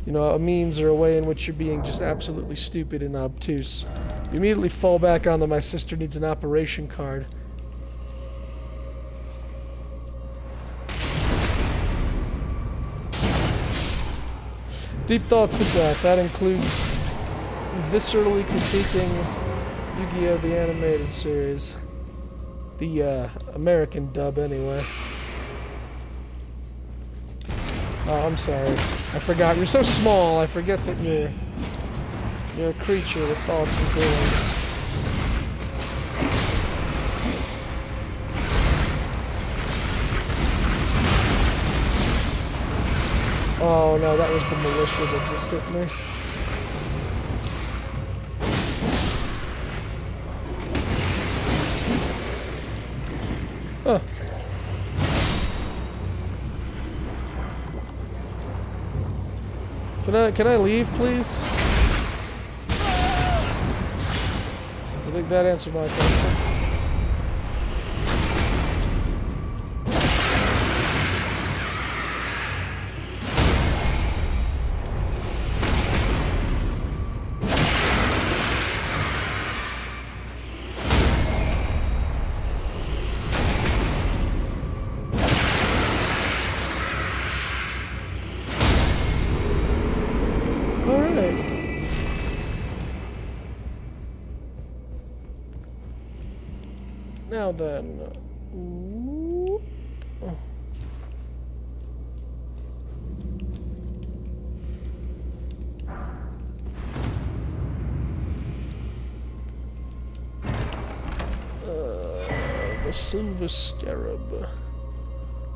you know, a means or a way in which you're being just absolutely stupid and obtuse, you immediately fall back on the my sister needs an operation card. Deep thoughts with that. That includes viscerally critiquing Yu-Gi-Oh! the animated series. The uh, American dub, anyway. Oh, I'm sorry. I forgot. You're so small. I forget that you're you're a creature with thoughts and feelings. Oh no, that was the militia that just hit me. Huh. Can I can I leave, please? I think that answered my question. Now then. Uh, the silver scarab.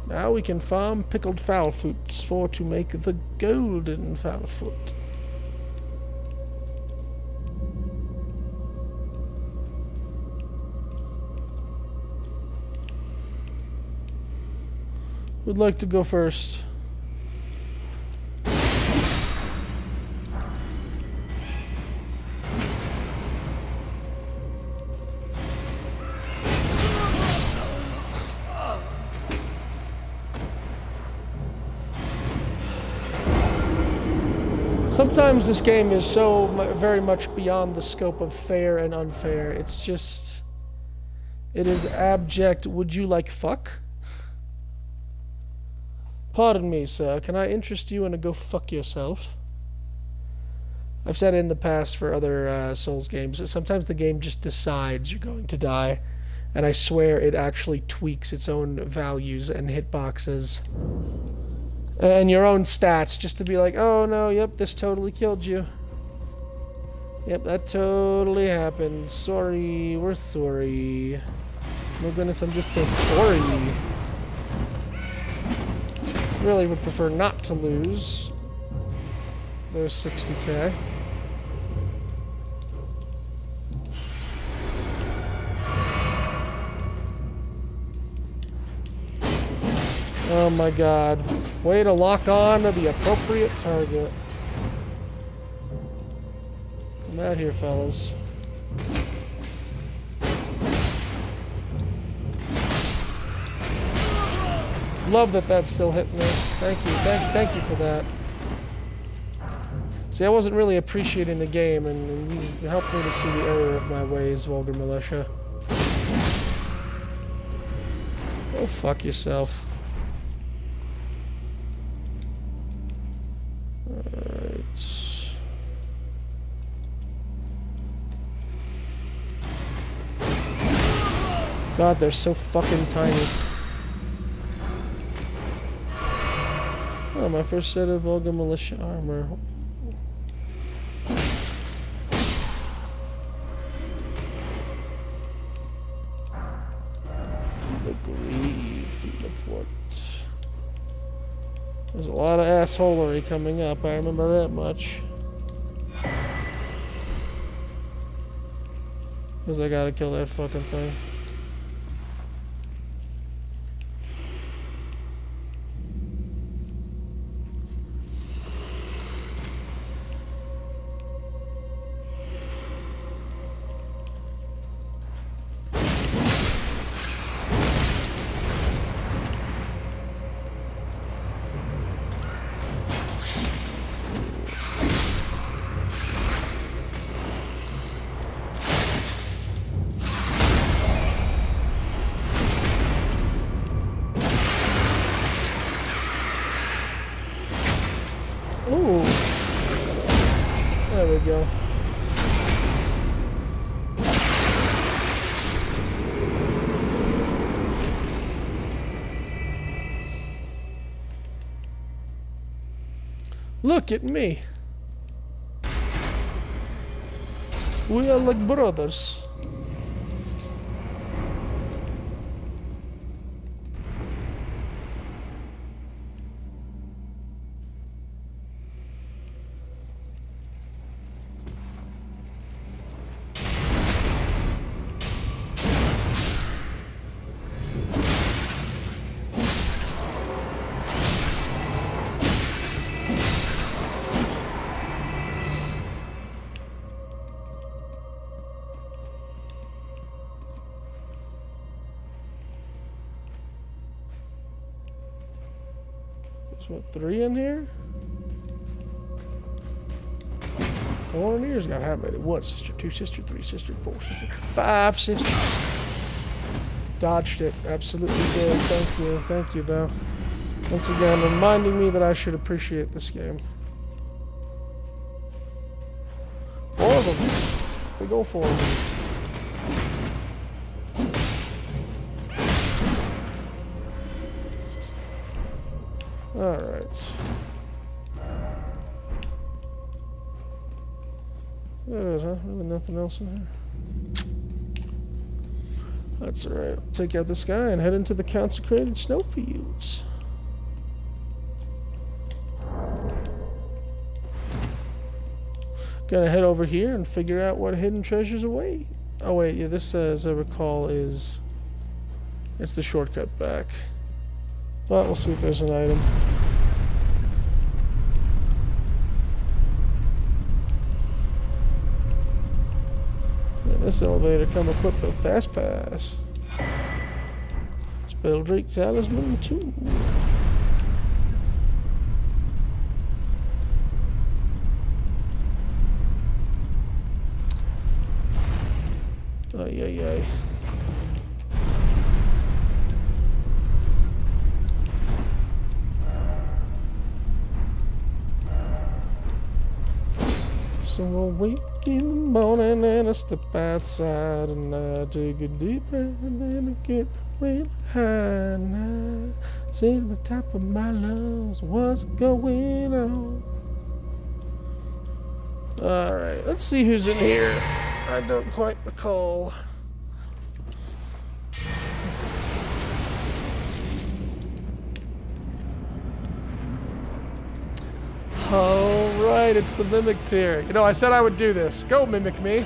Now we can farm pickled fowl fruits for to make the golden fowl fruit. Would like to go first. Sometimes this game is so very much beyond the scope of fair and unfair. It's just. It is abject. Would you like fuck? Pardon me, sir. Can I interest you in a go fuck yourself? I've said in the past for other uh, Souls games that sometimes the game just decides you're going to die, and I swear it actually tweaks its own values and hitboxes and your own stats just to be like, oh no, yep, this totally killed you. Yep, that totally happened. Sorry, we're sorry. Oh goodness, I'm just so sorry. Really would prefer not to lose. those 60k. Oh my god. Way to lock on to the appropriate target. Come out here, fellas. Love that that's still hitting me. Thank you. Thank, thank you for that. See, I wasn't really appreciating the game, and, you helped me to see the error of my ways, Vulgar Militia. Oh, fuck yourself. Alright. God, they're so fucking tiny. Oh, my first set of Vulgar Militia armor. The Grieved of what? There's a lot of assholery coming up, I remember that much. Because I gotta kill that fucking thing. Look at me. We are like brothers. What, three in here? Here's got how many? One sister, two sister, three sister, four sister, five sisters. Dodged it. Absolutely did. Thank you. Thank you, though. Once again, reminding me that I should appreciate this game. Four of them. We go for them. Nothing else in here? That's alright. Take out this guy and head into the consecrated snowfields. Gonna head over here and figure out what hidden treasures await. Oh wait, yeah, this, uh, as I recall, is... It's the shortcut back. But we'll see if there's an item. This elevator come equipped with Fast Pass. Spelldrake Talisman 2. Ay, ay, ay. So in the morning and I step outside and I take a deep breath and then I get real high and I see the top of my lungs. What's going on? Alright, let's see who's in here. I don't quite recall. Alright, it's the Mimic Tear. You know, I said I would do this. Go, Mimic me.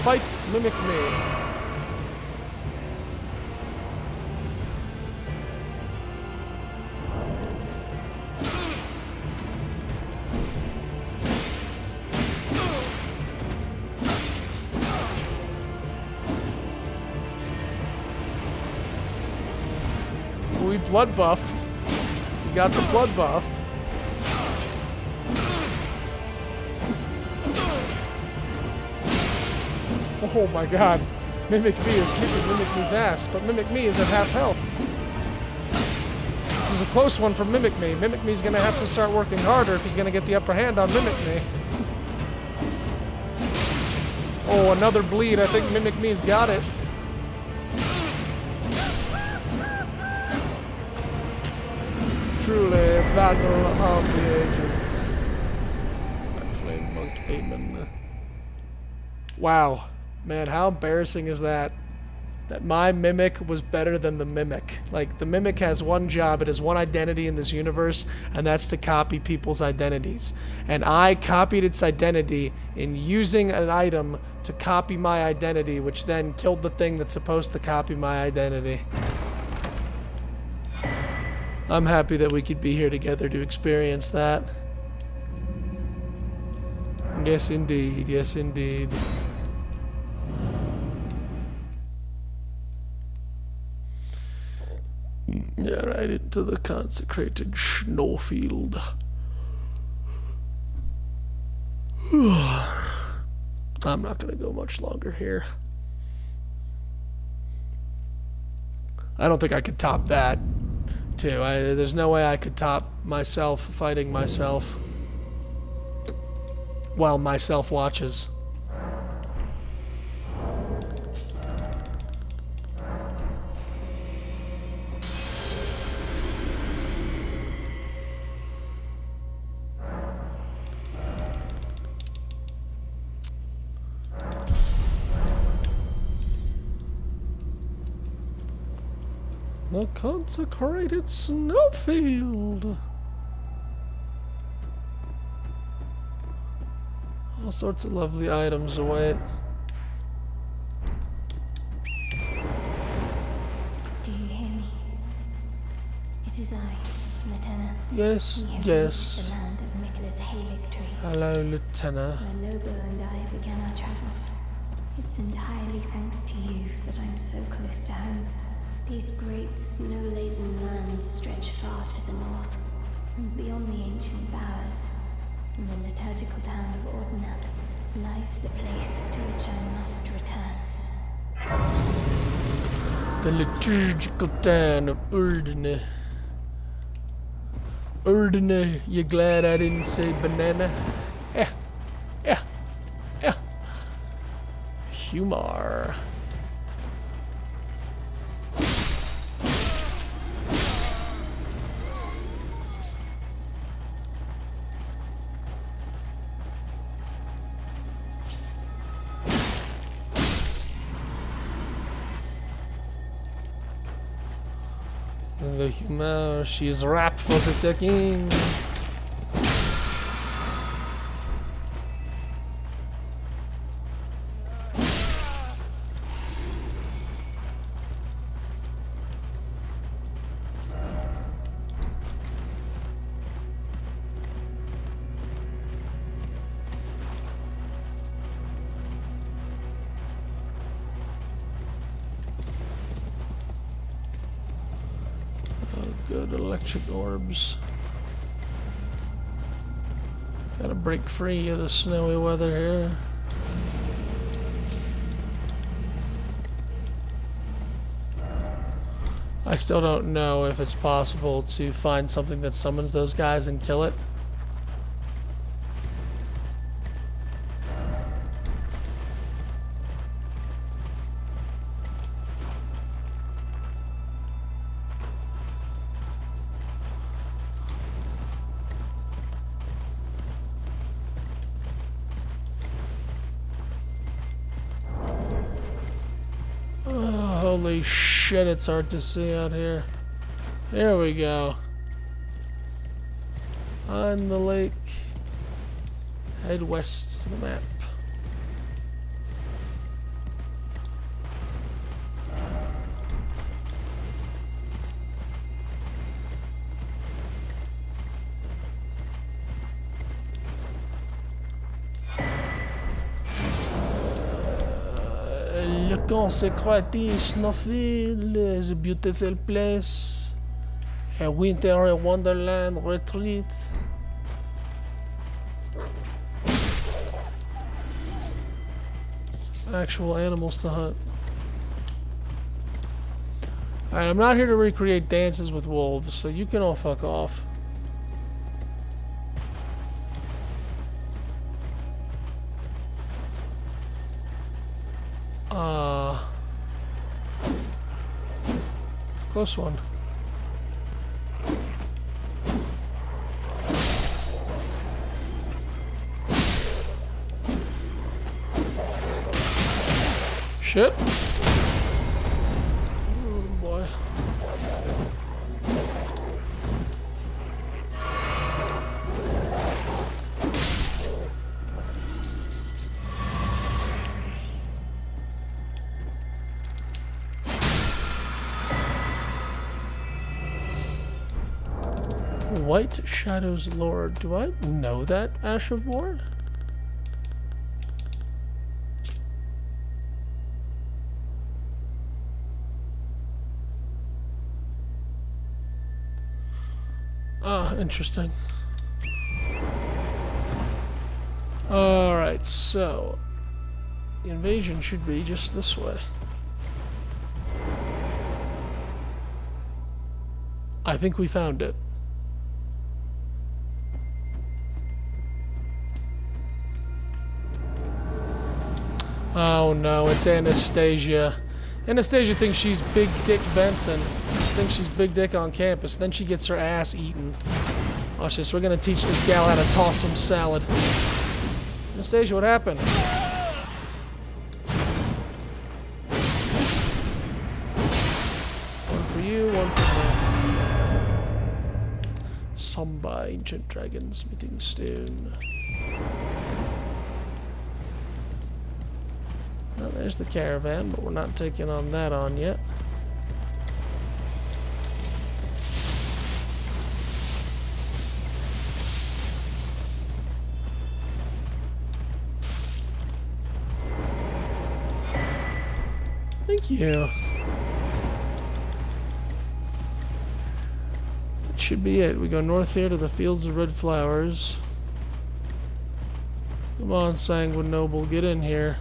Fight, Mimic me. We blood buffed. You got the blood buff. Oh my god. Mimic Me is kicking Mimic Me's ass, but Mimic Me is at half health. This is a close one for Mimic Me. Mimic Me's gonna have to start working harder if he's gonna get the upper hand on Mimic Me. Oh, another bleed. I think Mimic Me's got it. Truly, a battle of the ages. Black Flame Monk Aemon. Wow. Man, how embarrassing is that? That my Mimic was better than the Mimic. Like, the Mimic has one job, it has one identity in this universe, and that's to copy people's identities. And I copied its identity in using an item to copy my identity, which then killed the thing that's supposed to copy my identity. I'm happy that we could be here together to experience that. Yes, indeed. Yes, indeed. Yeah, right into the consecrated snowfield. I'm not going to go much longer here. I don't think I could top that, too. I, there's no way I could top myself fighting myself while myself watches. The consecrated snowfield. All sorts of lovely items await. Do you hear me? It is I, Latenna. Yes, yes. the land of Michaela's hay victory, Hello, Latenna. Snow-laden lands stretch far to the north, and beyond the ancient bowers, in the liturgical town of Ordina, lies the place to which I must return. The liturgical town of Ordina. Ordina, you glad I didn't say banana? Yeah, yeah, yeah. Humor. The humor. she's rap for the king. Orbs. Gotta break free of the snowy weather here. I still don't know if it's possible to find something that summons those guys and kill it. Shit, it's hard to see out here. There we go. On the lake. Head west to the map. Consecrated Snowfield is a beautiful place. A winter wonderland retreat. Actual animals to hunt. Alright, I'm not here to recreate dances with wolves, so you can all fuck off. Close one. Shit. White Shadow's Lure. Do I know that Ash of War? Ah, interesting. Alright, so the invasion should be just this way. I think we found it. Oh no, it's Anastasia. Anastasia thinks she's Big Dick Benson. Thinks she's Big Dick on campus. Then she gets her ass eaten. Watch this. We're gonna teach this gal how to toss some salad. Anastasia, what happened? One for you, one for me. Somber, ancient dragon, smithing stone. Well, there's the caravan, but we're not taking on that on yet. Thank you. That should be it. We go north here to the fields of red flowers. Come on, Sanguine Noble, get in here.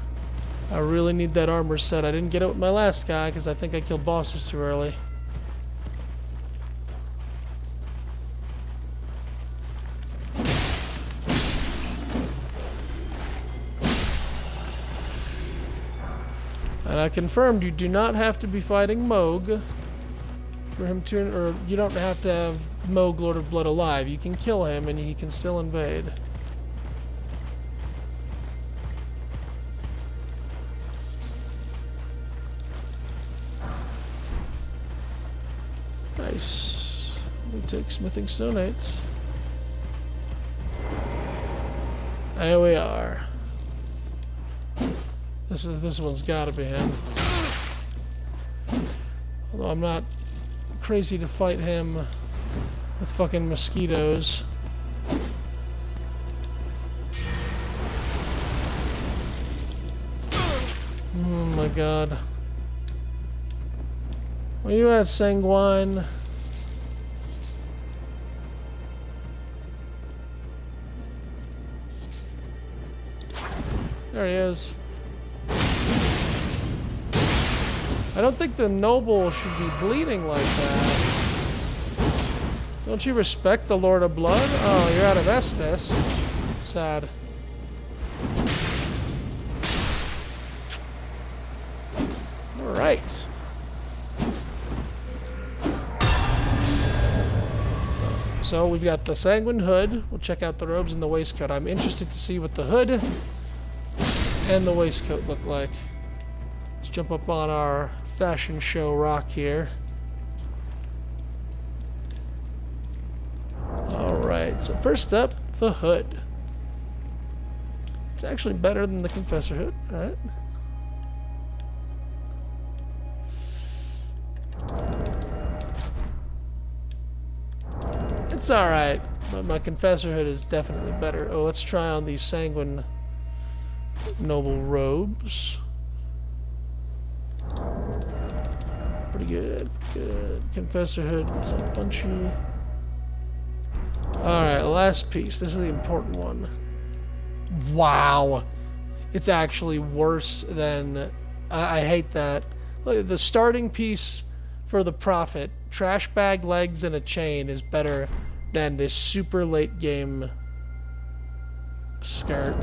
I really need that armor set. I didn't get it with my last guy because I think I killed bosses too early. And I confirmed you do not have to be fighting Mohg for him to, or you don't have to have Mohg Lord of Blood alive. You can kill him and he can still invade. Take smithing stonates. There we are. This is this one's gotta be him. Although I'm not crazy to fight him with fucking mosquitoes. Oh my god. Where you at, Sanguine? There he is. I don't think the noble should be bleeding like that. Don't you respect the Lord of Blood? Oh, you're out of Estus. Sad. Alright. So we've got the Sanguine Hood. We'll check out the robes and the waistcoat. I'm interested to see what the hood and the waistcoat look like. Let's jump up on our fashion show rock here. Alright, so first up, the hood. It's actually better than the Confessor hood, alright? It's alright, but my Confessor hood is definitely better. Oh, let's try on these Sanguine Noble robes. Pretty good, good. Confessor hood with some punchy. Alright, last piece. This is the important one. Wow. It's actually worse than... I, I hate that. Look, the starting piece for the Prophet, trash bag, legs, and a chain is better than this super late game skirt.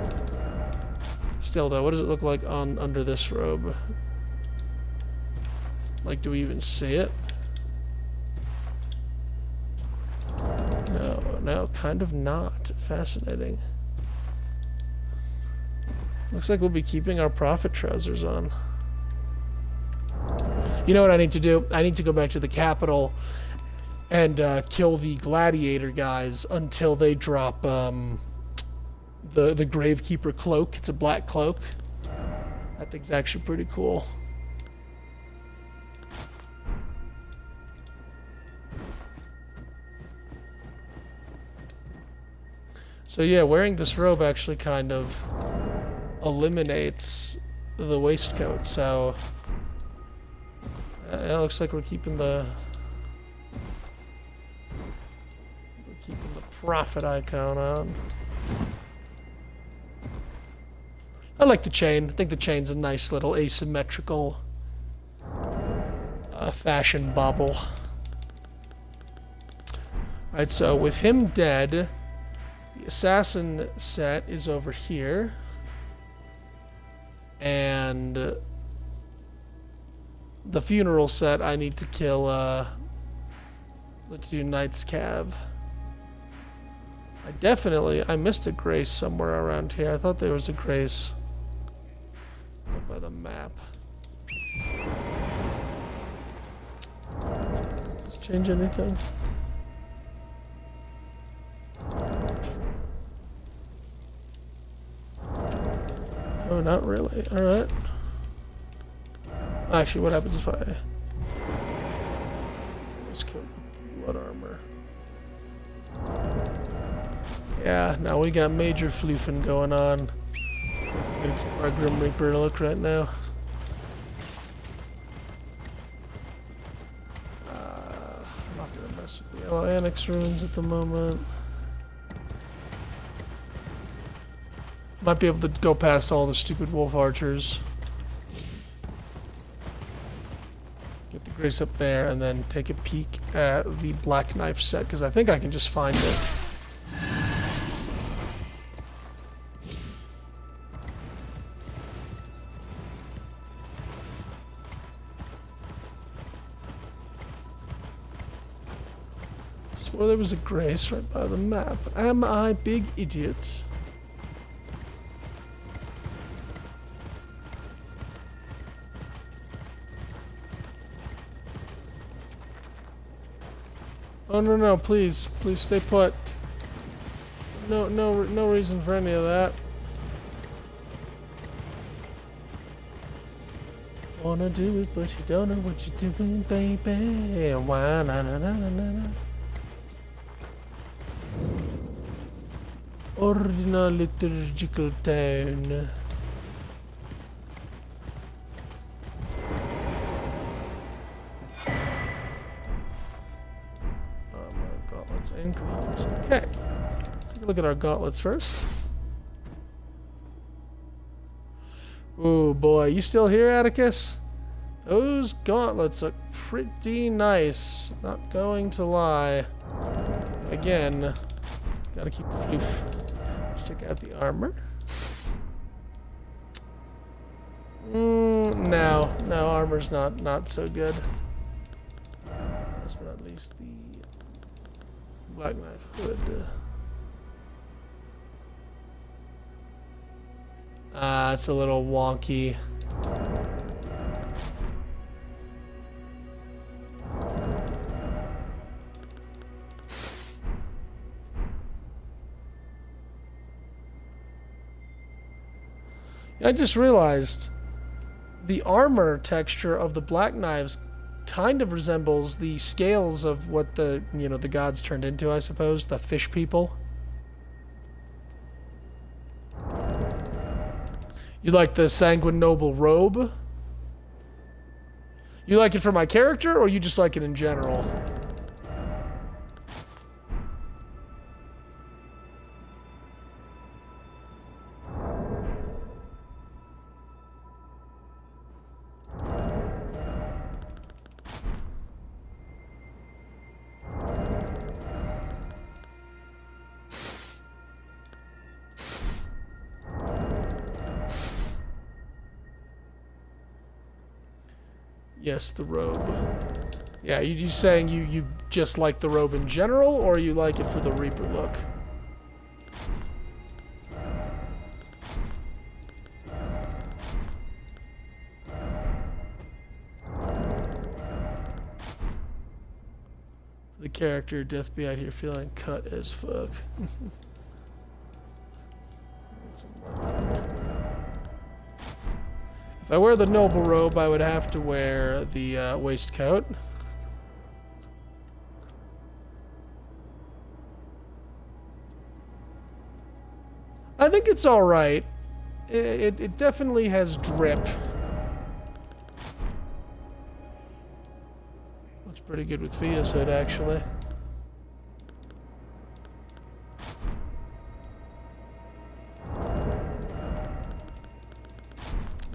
Still though, what does it look like on under this robe? Like, do we even see it? No, no, kind of not. Fascinating. Looks like we'll be keeping our prophet trousers on. You know what I need to do? I need to go back to the capital and uh, kill the gladiator guys until they drop um, the the gravekeeper cloak. It's a black cloak. That thing's actually pretty cool. So yeah, wearing this robe actually kind of eliminates the waistcoat. So uh, it looks like we're keeping the we're keeping the prophet icon on. I like the chain. I think the chain's a nice little asymmetrical uh, fashion bauble. Alright, so with him dead, the assassin set is over here. And the funeral set, I need to kill, uh, let's do Night's Cav. I definitely, I missed a grace somewhere around here. I thought there was a grace by the map. Does this change anything? Oh, not really. Alright. Actually, what happens if I... Let's kill blood armor. Yeah, now we got major floofing going on. Our Grim Reaper look right now. Uh, I'm not gonna mess with the Yelough Anix ruins at the moment. Might be able to go past all the stupid wolf archers. Get the grace up there and then take a peek at the black knife set because I think I can just find it. Swore there was a grace right by the map. Am I big idiot? Oh no no please please stay put. No no no reason for any of that. Wanna do it but you don't know what you're doing, baby. Why na na na na na na. Ordina liturgical town. Oh Armor, gauntlets. Okay. Let's take a look at our gauntlets first. Oh boy, you still here, Atticus? Those gauntlets look pretty nice. Not going to lie. Again, gotta keep the floof. Let's check out the armor. Mm, no, no, armor's not not so good. Last but not least, the black knife hood. Ah, uh, it's a little wonky. I just realized the armor texture of the black knives kind of resembles the scales of what the, you know, the gods turned into, I suppose, the fish people. You like the sanguine noble robe? You like it for my character, or you just like it in general? The robe. Yeah, you, you saying you, you just like the robe in general, or you like it for the Reaper look? The character, Death Be out here feeling cut as fuck. If I wear the noble robe, I would have to wear the uh, waistcoat. I think it's alright. It, it, it, definitely has drip. Looks pretty good with Fia's hood, actually.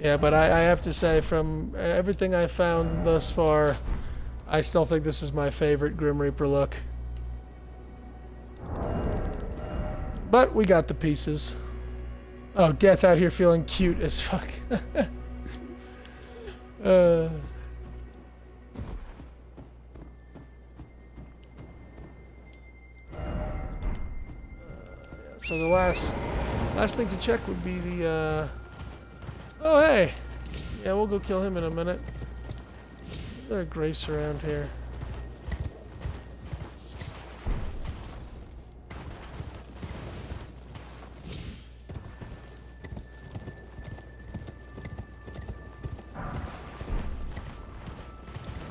Yeah, but I, I have to say, from everything I found thus far, I still think this is my favorite Grim Reaper look. But we got the pieces. Oh, Death out here feeling cute as fuck. uh... So the last last thing to check would be the uh, Oh, hey. Yeah, we'll go kill him in a minute. There's a grace around here.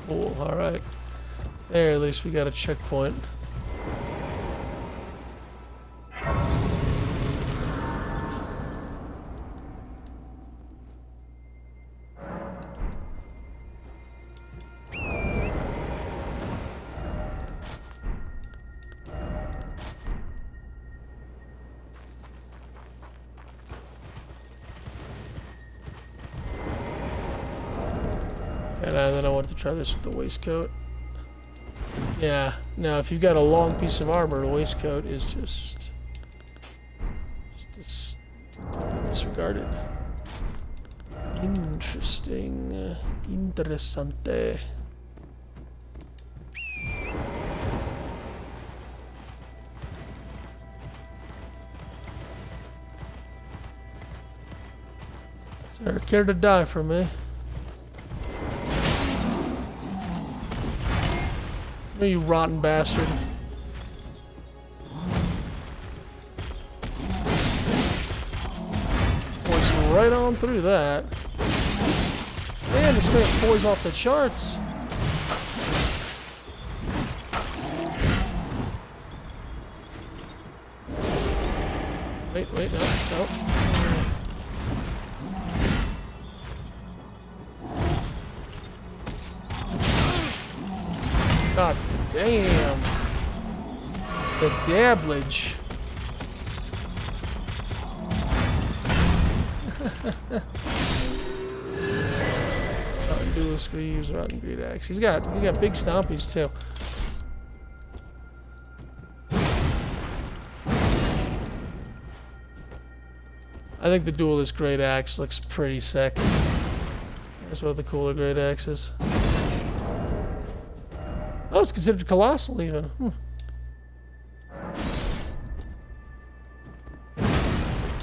Cool, alright. There, at least we got a checkpoint. Try this with the waistcoat. Yeah, now if you've got a long piece of armor, the waistcoat is just, just dis disregarded. Interesting. Interessante. Sir, care to die for me? You rotten bastard. Poised right on through that. And this man's poised off the charts. Wait, wait, no, no. Damn. The dablage. dual screws, rotten great axe. He's got he got big stompies too. I think the duelist great axe looks pretty sick. That's one of the cooler great axes. Oh, it's considered colossal even. Hmm.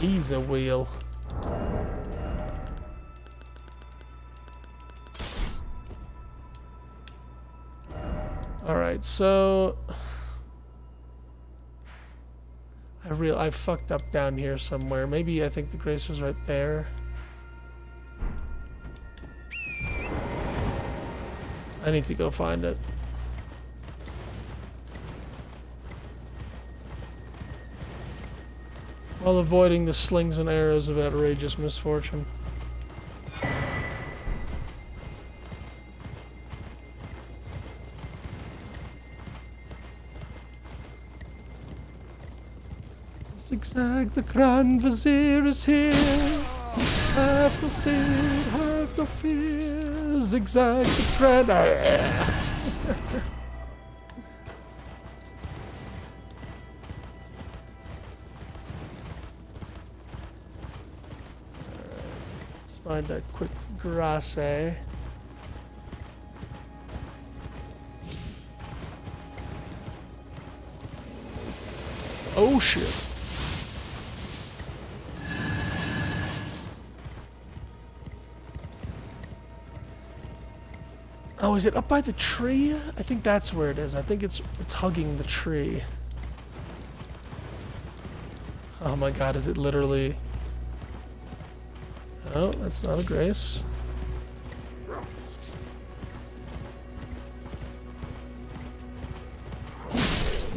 Giza wheel. Alright, so... I real I fucked up down here somewhere. Maybe I think the grace was right there. I need to go find it. While avoiding the slings and arrows of outrageous misfortune. Zigzag, the Grand Vizier is here. Have no fear, have no fear. Zigzag, the Grand. Ah! Find a quick grasse. Eh? Oh shit. Oh, is it up by the tree? I think that's where it is. I think it's it's hugging the tree. Oh my god, is it literally... Oh, that's not a grace.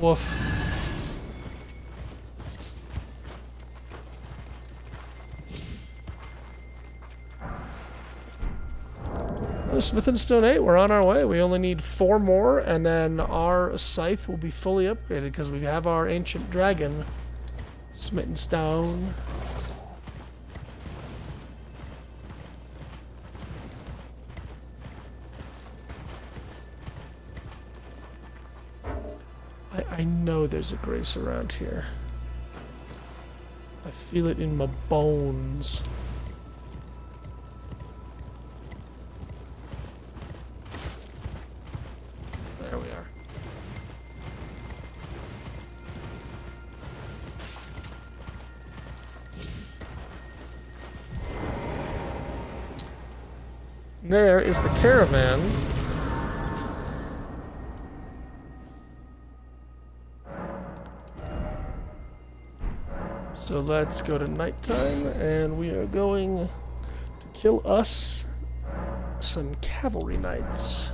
Woof. Oh, Smithing Stone 8, we're on our way. We only need four more, and then our scythe will be fully upgraded because we have our ancient dragon, Smithing Stone. There's a grace around here. I feel it in my bones. There we are. There is the caravan. Let's go to nighttime and we are going to kill us some cavalry knights.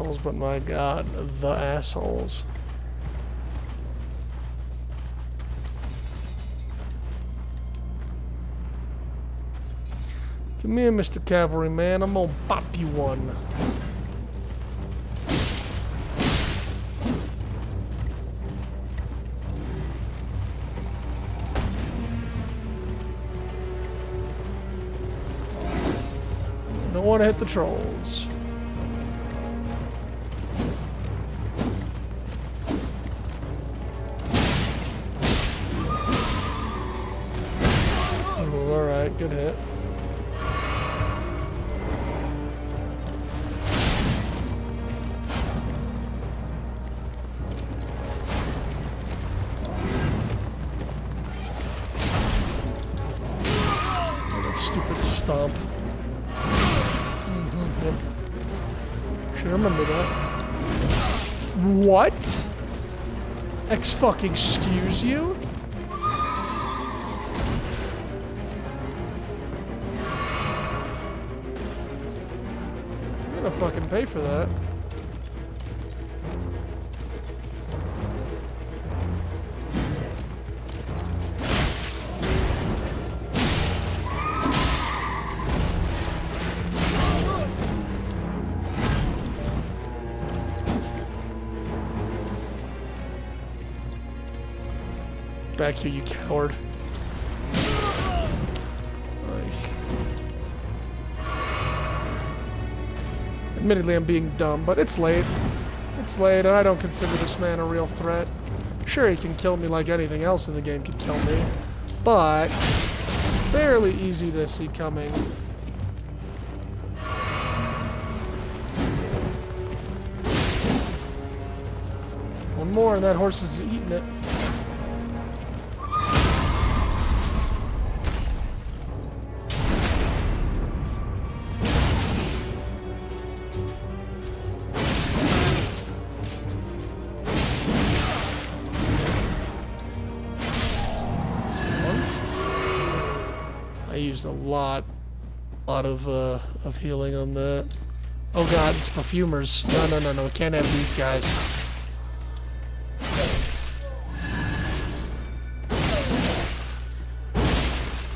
Assholes, but my god, the assholes. Come here, Mr. Cavalryman. I'm gonna pop you one. Don't want to hit the trolls. Fucking excuse you? I'm gonna fucking pay for that. Back here, you coward. Admittedly, I'm being dumb, but it's late. It's late, and I don't consider this man a real threat. Sure, he can kill me like anything else in the game could kill me, but it's fairly easy to see coming. One more, and that horse is eating it. Lot, lot of uh, of healing on that. Oh god, it's perfumers. No, no, no, no. We can't have these guys.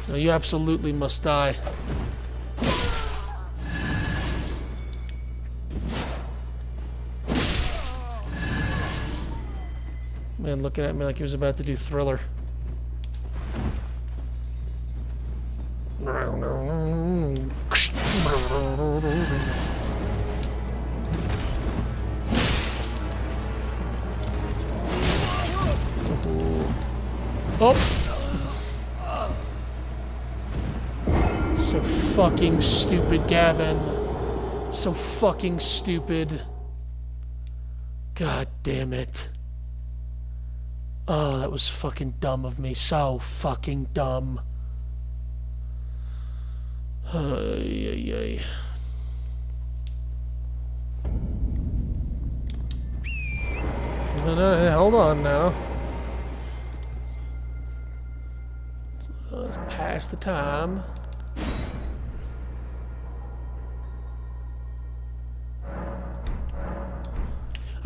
No, you absolutely must die. Man looking at me like he was about to do Thriller. Fucking stupid, Gavin. So fucking stupid. God damn it. Oh, that was fucking dumb of me. So fucking dumb. Ay, ay, ay. No, no, hold on now. Let's, let's uh, pass the time.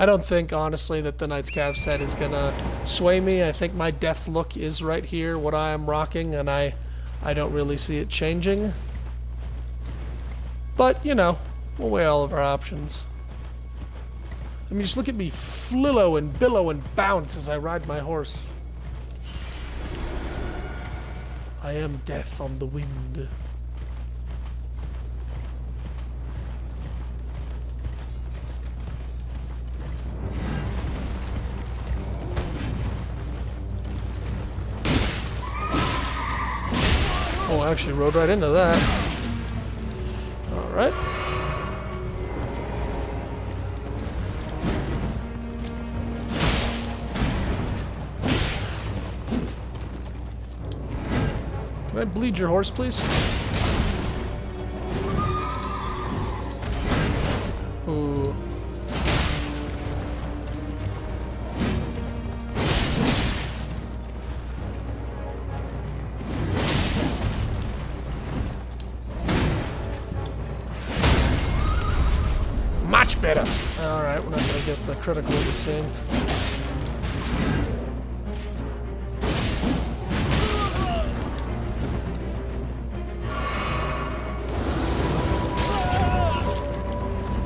I don't think, honestly, that the Night's Cav set is gonna sway me. I think my death look is right here, what I am rocking, and I, I don't really see it changing. But, you know, we'll weigh all of our options. I mean, just look at me flillow and billow and bounce as I ride my horse. I am death on the wind. Actually rode right into that. Alright. Can I bleed your horse, please? Critical, it would seem.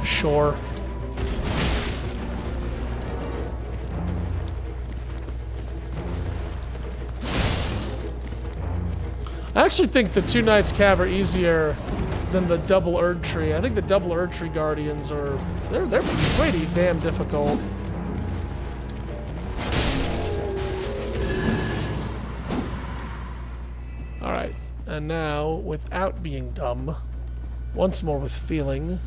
Sure. I actually think the two Night's Cav are easier than the double Erd Tree. I think the double Erd Tree Guardians are they're they're pretty damn difficult. Alright. And now, without being dumb, once more with feeling.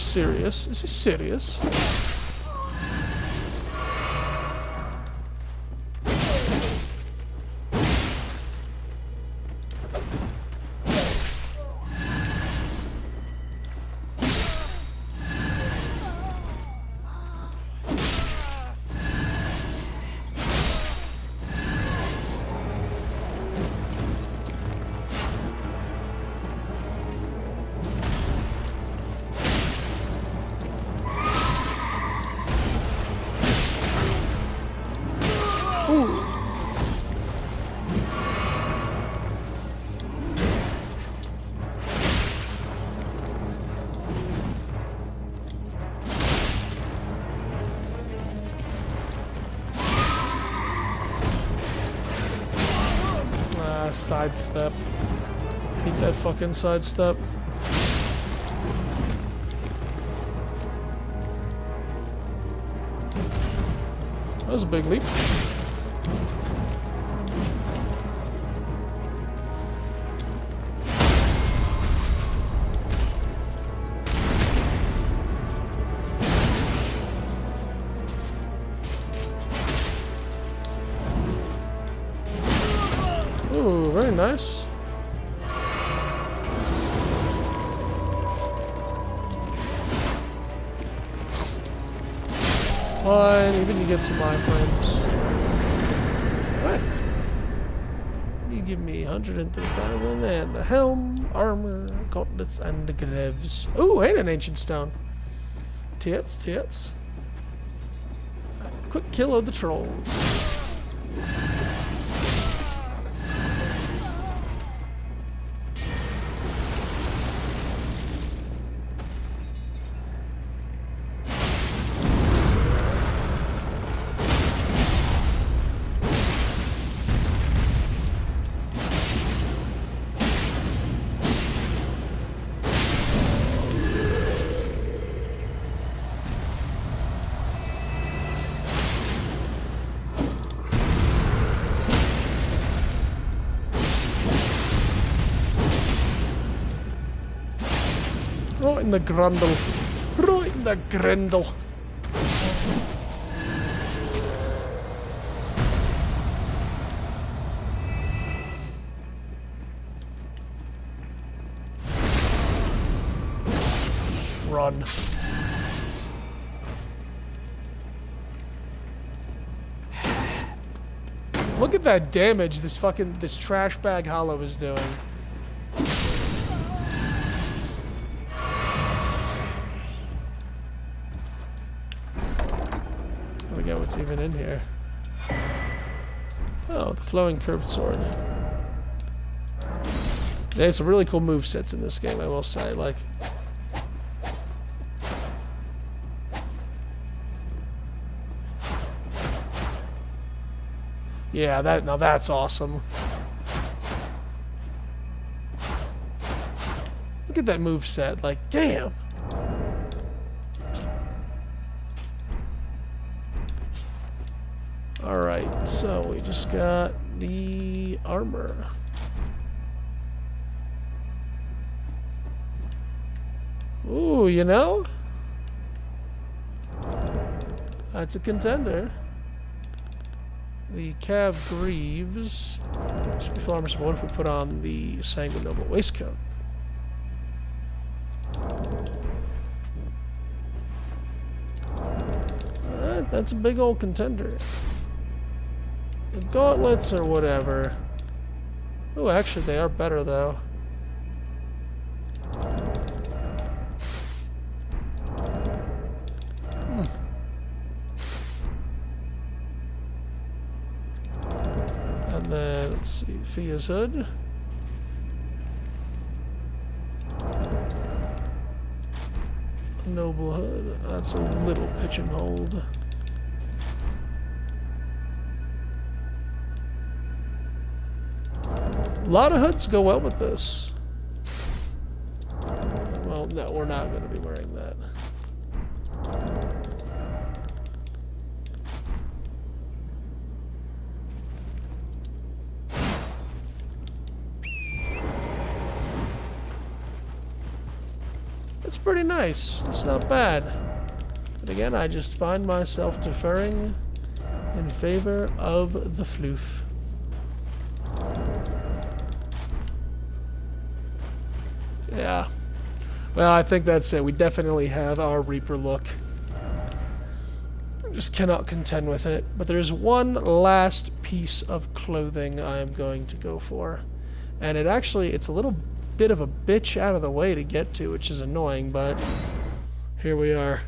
Serious? Is he serious? Sidestep. Hate that fucking sidestep. That was a big leap. Gauntlets, and greaves. Ooh, and an ancient stone. Tits, tits. Quick kill of the trolls. The grundle. Right in the grindle. Run. Look at that damage this fucking this trash bag hollow is doing. Even in here. Oh, the flowing curved sword. There's some really cool move sets in this game, I will say. Like, yeah, that now that's awesome. Look at that move set. Like, damn. Alright, so we just got the armor. Ooh, you know? That's a contender. The Cav Greaves. Should be armor, so if we put on the Sanguine Noble waistcoat? Alright, that's a big old contender. The gauntlets or whatever. Oh, actually, they are better though. Hmm. And then, let's see, Fia's hood. Noble hood. That's a little pigeonholed. A lot of hoods go well with this. Well, no, we're not going to be wearing that. It's pretty nice. It's not bad. But again, I just find myself deferring in favor of the floof. Well, I think that's it. We definitely have our Reaper look. Just cannot contend with it. But there's one last piece of clothing I am going to go for. And it actually, it's a little bit of a bitch out of the way to get to, which is annoying, but here we are.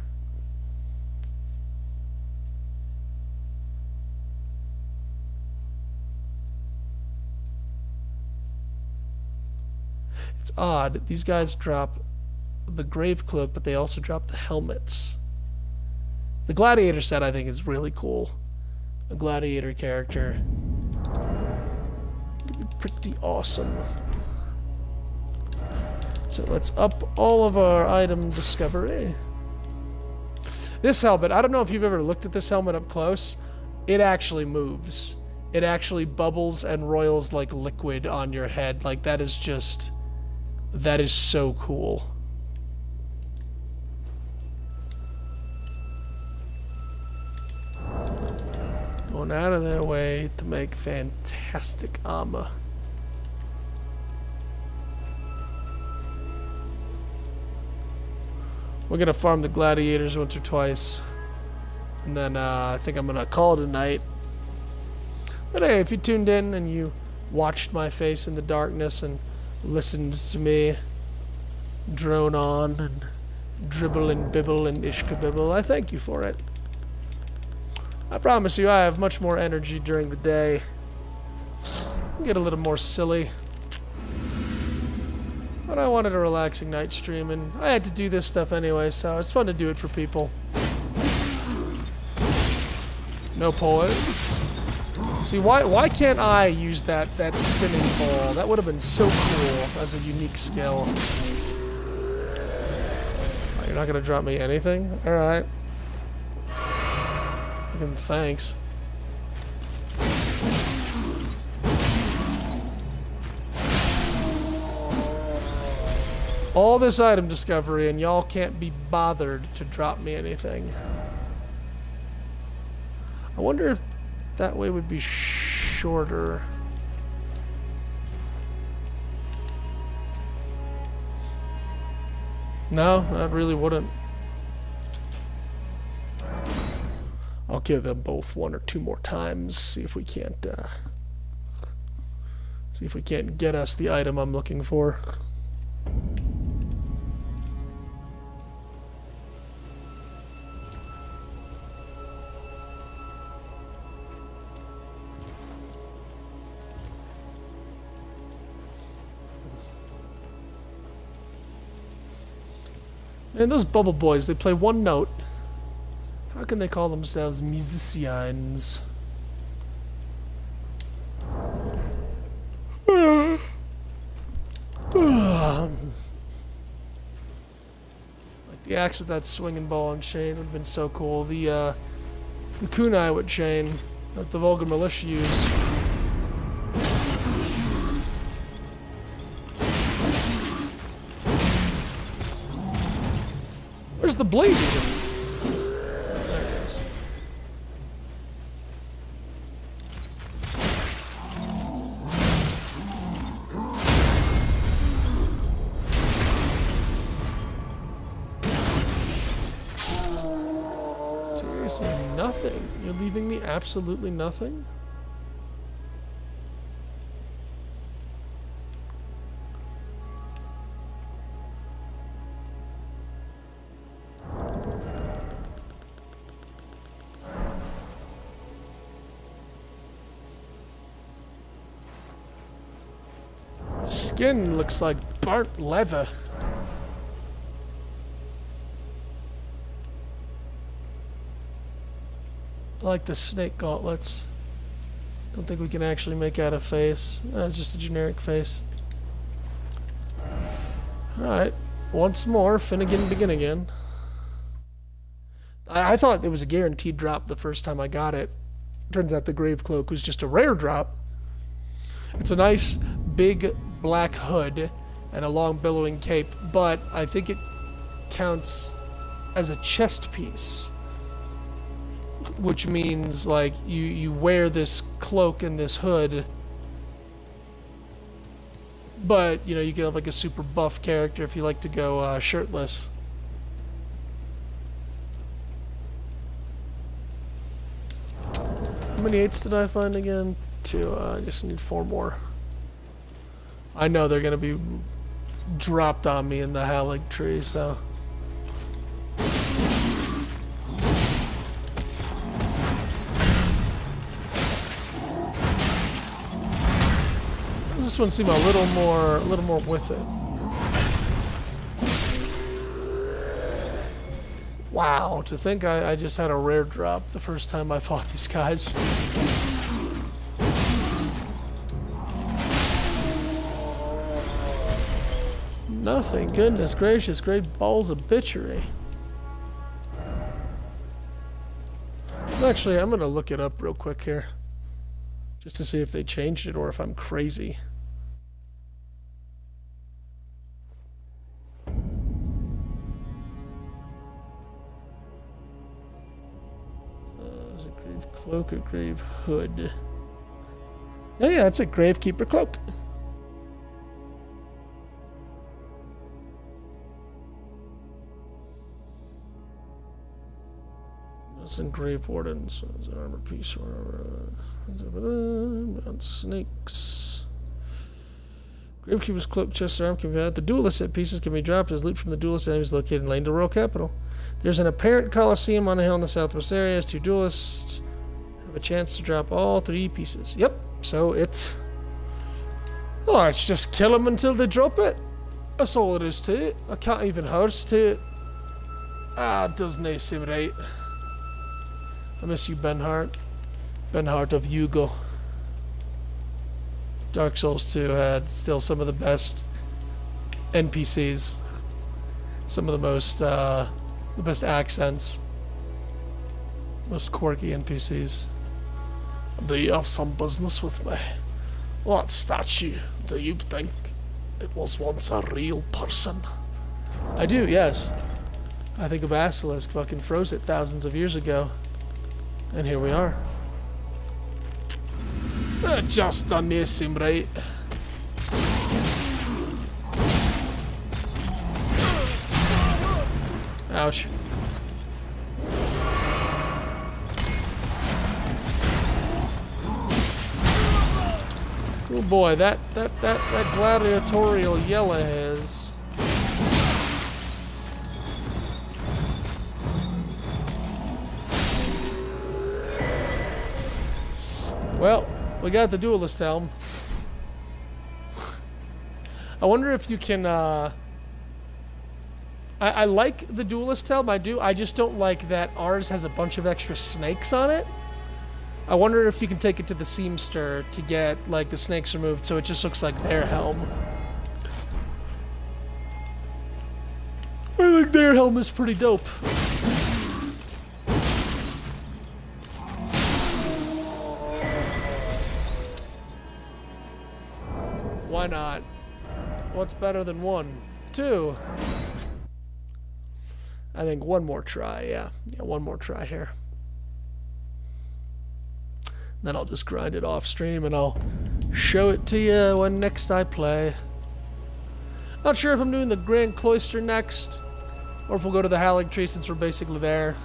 It's odd. These guys drop the grave cloak, but they also drop the helmets. The gladiator set I think is really cool. A gladiator character. Pretty awesome. So let's up all of our item discovery. This helmet, I don't know if you've ever looked at this helmet up close. It actually moves. It actually bubbles and roils like liquid on your head. Like that is just that is so cool. Going out of their way to make fantastic armor. We're gonna farm the gladiators once or twice. And then uh, I think I'm gonna call it a night. But hey, if you tuned in and you watched my face in the darkness and listened to me drone on and dribble and bibble and ishkabibble. I thank you for it. I promise you I have much more energy during the day. Get a little more silly. But I wanted a relaxing night stream, and I had to do this stuff anyway, so it's fun to do it for people. No pause. See, why why can't I use that, that spinning ball? That would have been so cool as a unique skill. Oh, you're not going to drop me anything? Alright. Again, thanks. All this item discovery and y'all can't be bothered to drop me anything. I wonder if that way would be shorter. No, that really wouldn't. I'll give them both one or two more times, see if we can't, uh, see if we can't get us the item I'm looking for. And those bubble boys, they play one note. How can they call themselves musicians? like the axe with that swinging ball and chain would have been so cool. The uh, the kunai with chain that the vulgar militia use. Where's the blade absolutely nothing? Skin looks like burnt leather. I like the snake gauntlets. Don't think we can actually make out a face. Uh, it's just a generic face. Alright. Once more, Finnegan begin again. I, I thought it was a guaranteed drop the first time I got it. Turns out the Grave Cloak was just a rare drop. It's a nice, big black hood and a long billowing cape, but I think it counts as a chest piece. Which means, like, you, you wear this cloak and this hood but, you know, you have like a super buff character if you like to go uh, shirtless. How many eights did I find again? Two. Uh, I just need four more. I know they're to be dropped on me in the Haligtree, so... one a little more, a little more with it. Wow, to think I, I just had a rare drop the first time I fought these guys. Nothing. Goodness gracious, great balls of bitchery. Actually, I'm going to look it up real quick here. Just to see if they changed it or if I'm crazy. Cloak or Grave Hood. Oh yeah, that's a Gravekeeper cloak. That's in Grave Wardens. Armor piece or uh, snakes. Gravekeeper's cloak, chest, arm can be found. The duelist set pieces can be dropped as loot from the duelist enemies located in Leyndell Royal Capital. There's an apparent coliseum on a hill in the southwest area. As two duelists a chance to drop all three pieces. Yep, so it's... Oh, it's just kill them until they drop it. That's all it is to it. I can't even horse to it. Ah, it doesn't seem right. I miss you, Benhart. Ben Hart of Jugo. Dark Souls 2 had still some of the best NPCs. Some of the most, uh, the best accents. Most quirky NPCs. Do you have some business with me? That statue, do you think it was once a real person? I do, yes. I think a basilisk fucking froze it thousands of years ago. And here we are. It just doesn't seem right. Ouch. Boy, that that that that gladiatorial yellow has. Well, we got the duelist helm. I wonder if you can. Uh, I, I like the duelist helm. I do. I just don't like that ours has a bunch of extra snakes on it. I wonder if you can take it to the seamster to get like the snakes removed so it just looks like their helm. I think their helm is pretty dope. Why not? What's better than one? Two. I think one more try, yeah. Yeah, one more try here. Then I'll just grind it off stream and I'll show it to you when next I play. Not sure if I'm doing the Grand Cloister next, or if we'll go to the Haligtree since we're basically there.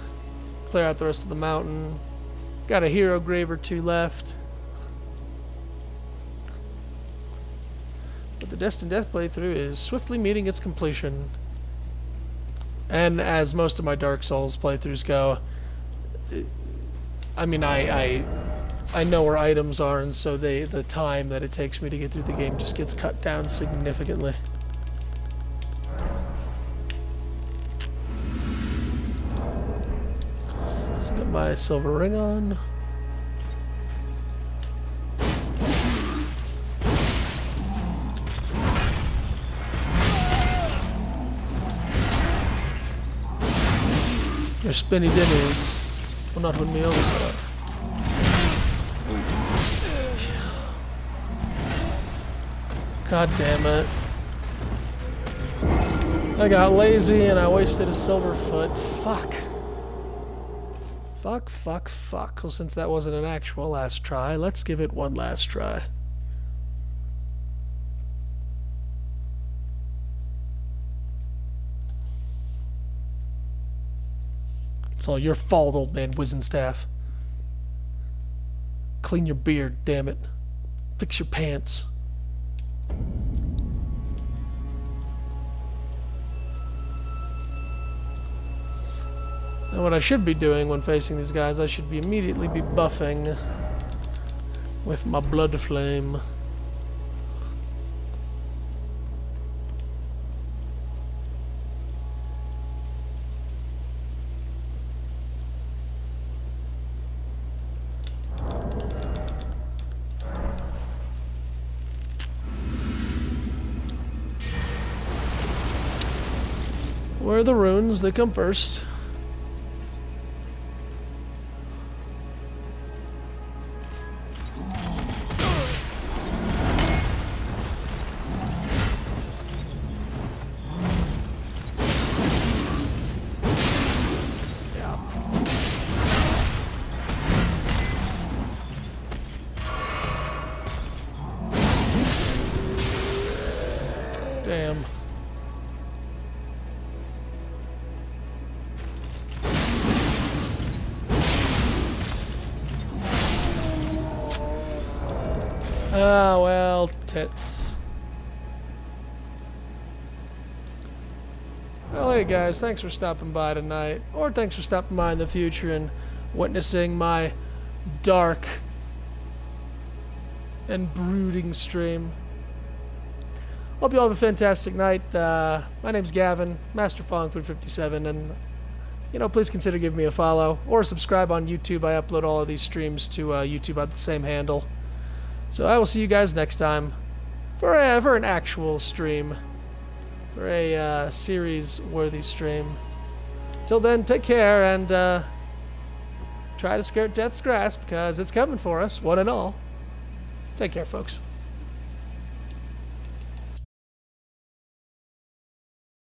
Clear out the rest of the mountain. Got a hero grave or two left. But the Destined Death playthrough is swiftly meeting its completion. And as most of my Dark Souls playthroughs go, I mean, I, I I know where items are, and so they the time that it takes me to get through the game just gets cut down significantly. Let's get my silver ring on. Your spinny dinnies will not win me over, sir. God damn it. I got lazy and I wasted a silver foot. Fuck. Fuck, fuck, fuck. Well, since that wasn't an actual last try, let's give it one last try. It's all your fault, old man Wizenstaff. Clean your beard, damn it. Fix your pants. And what I should be doing when facing these guys, I should be immediately be buffing with my blood flame. The runes? that come first. Tits. Well, hey guys, thanks for stopping by tonight. Or thanks for stopping by in the future and witnessing my dark and brooding stream. Hope you all have a fantastic night. Uh, my name's Gavin, Masterfong357, and you know, please consider giving me a follow or subscribe on YouTube. I upload all of these streams to uh, YouTube at the same handle. So I will see you guys next time for a, for an actual stream, for a uh, series-worthy stream. Till then, take care and uh, try to skirt death's grasp because it's coming for us, one and all. Take care, folks.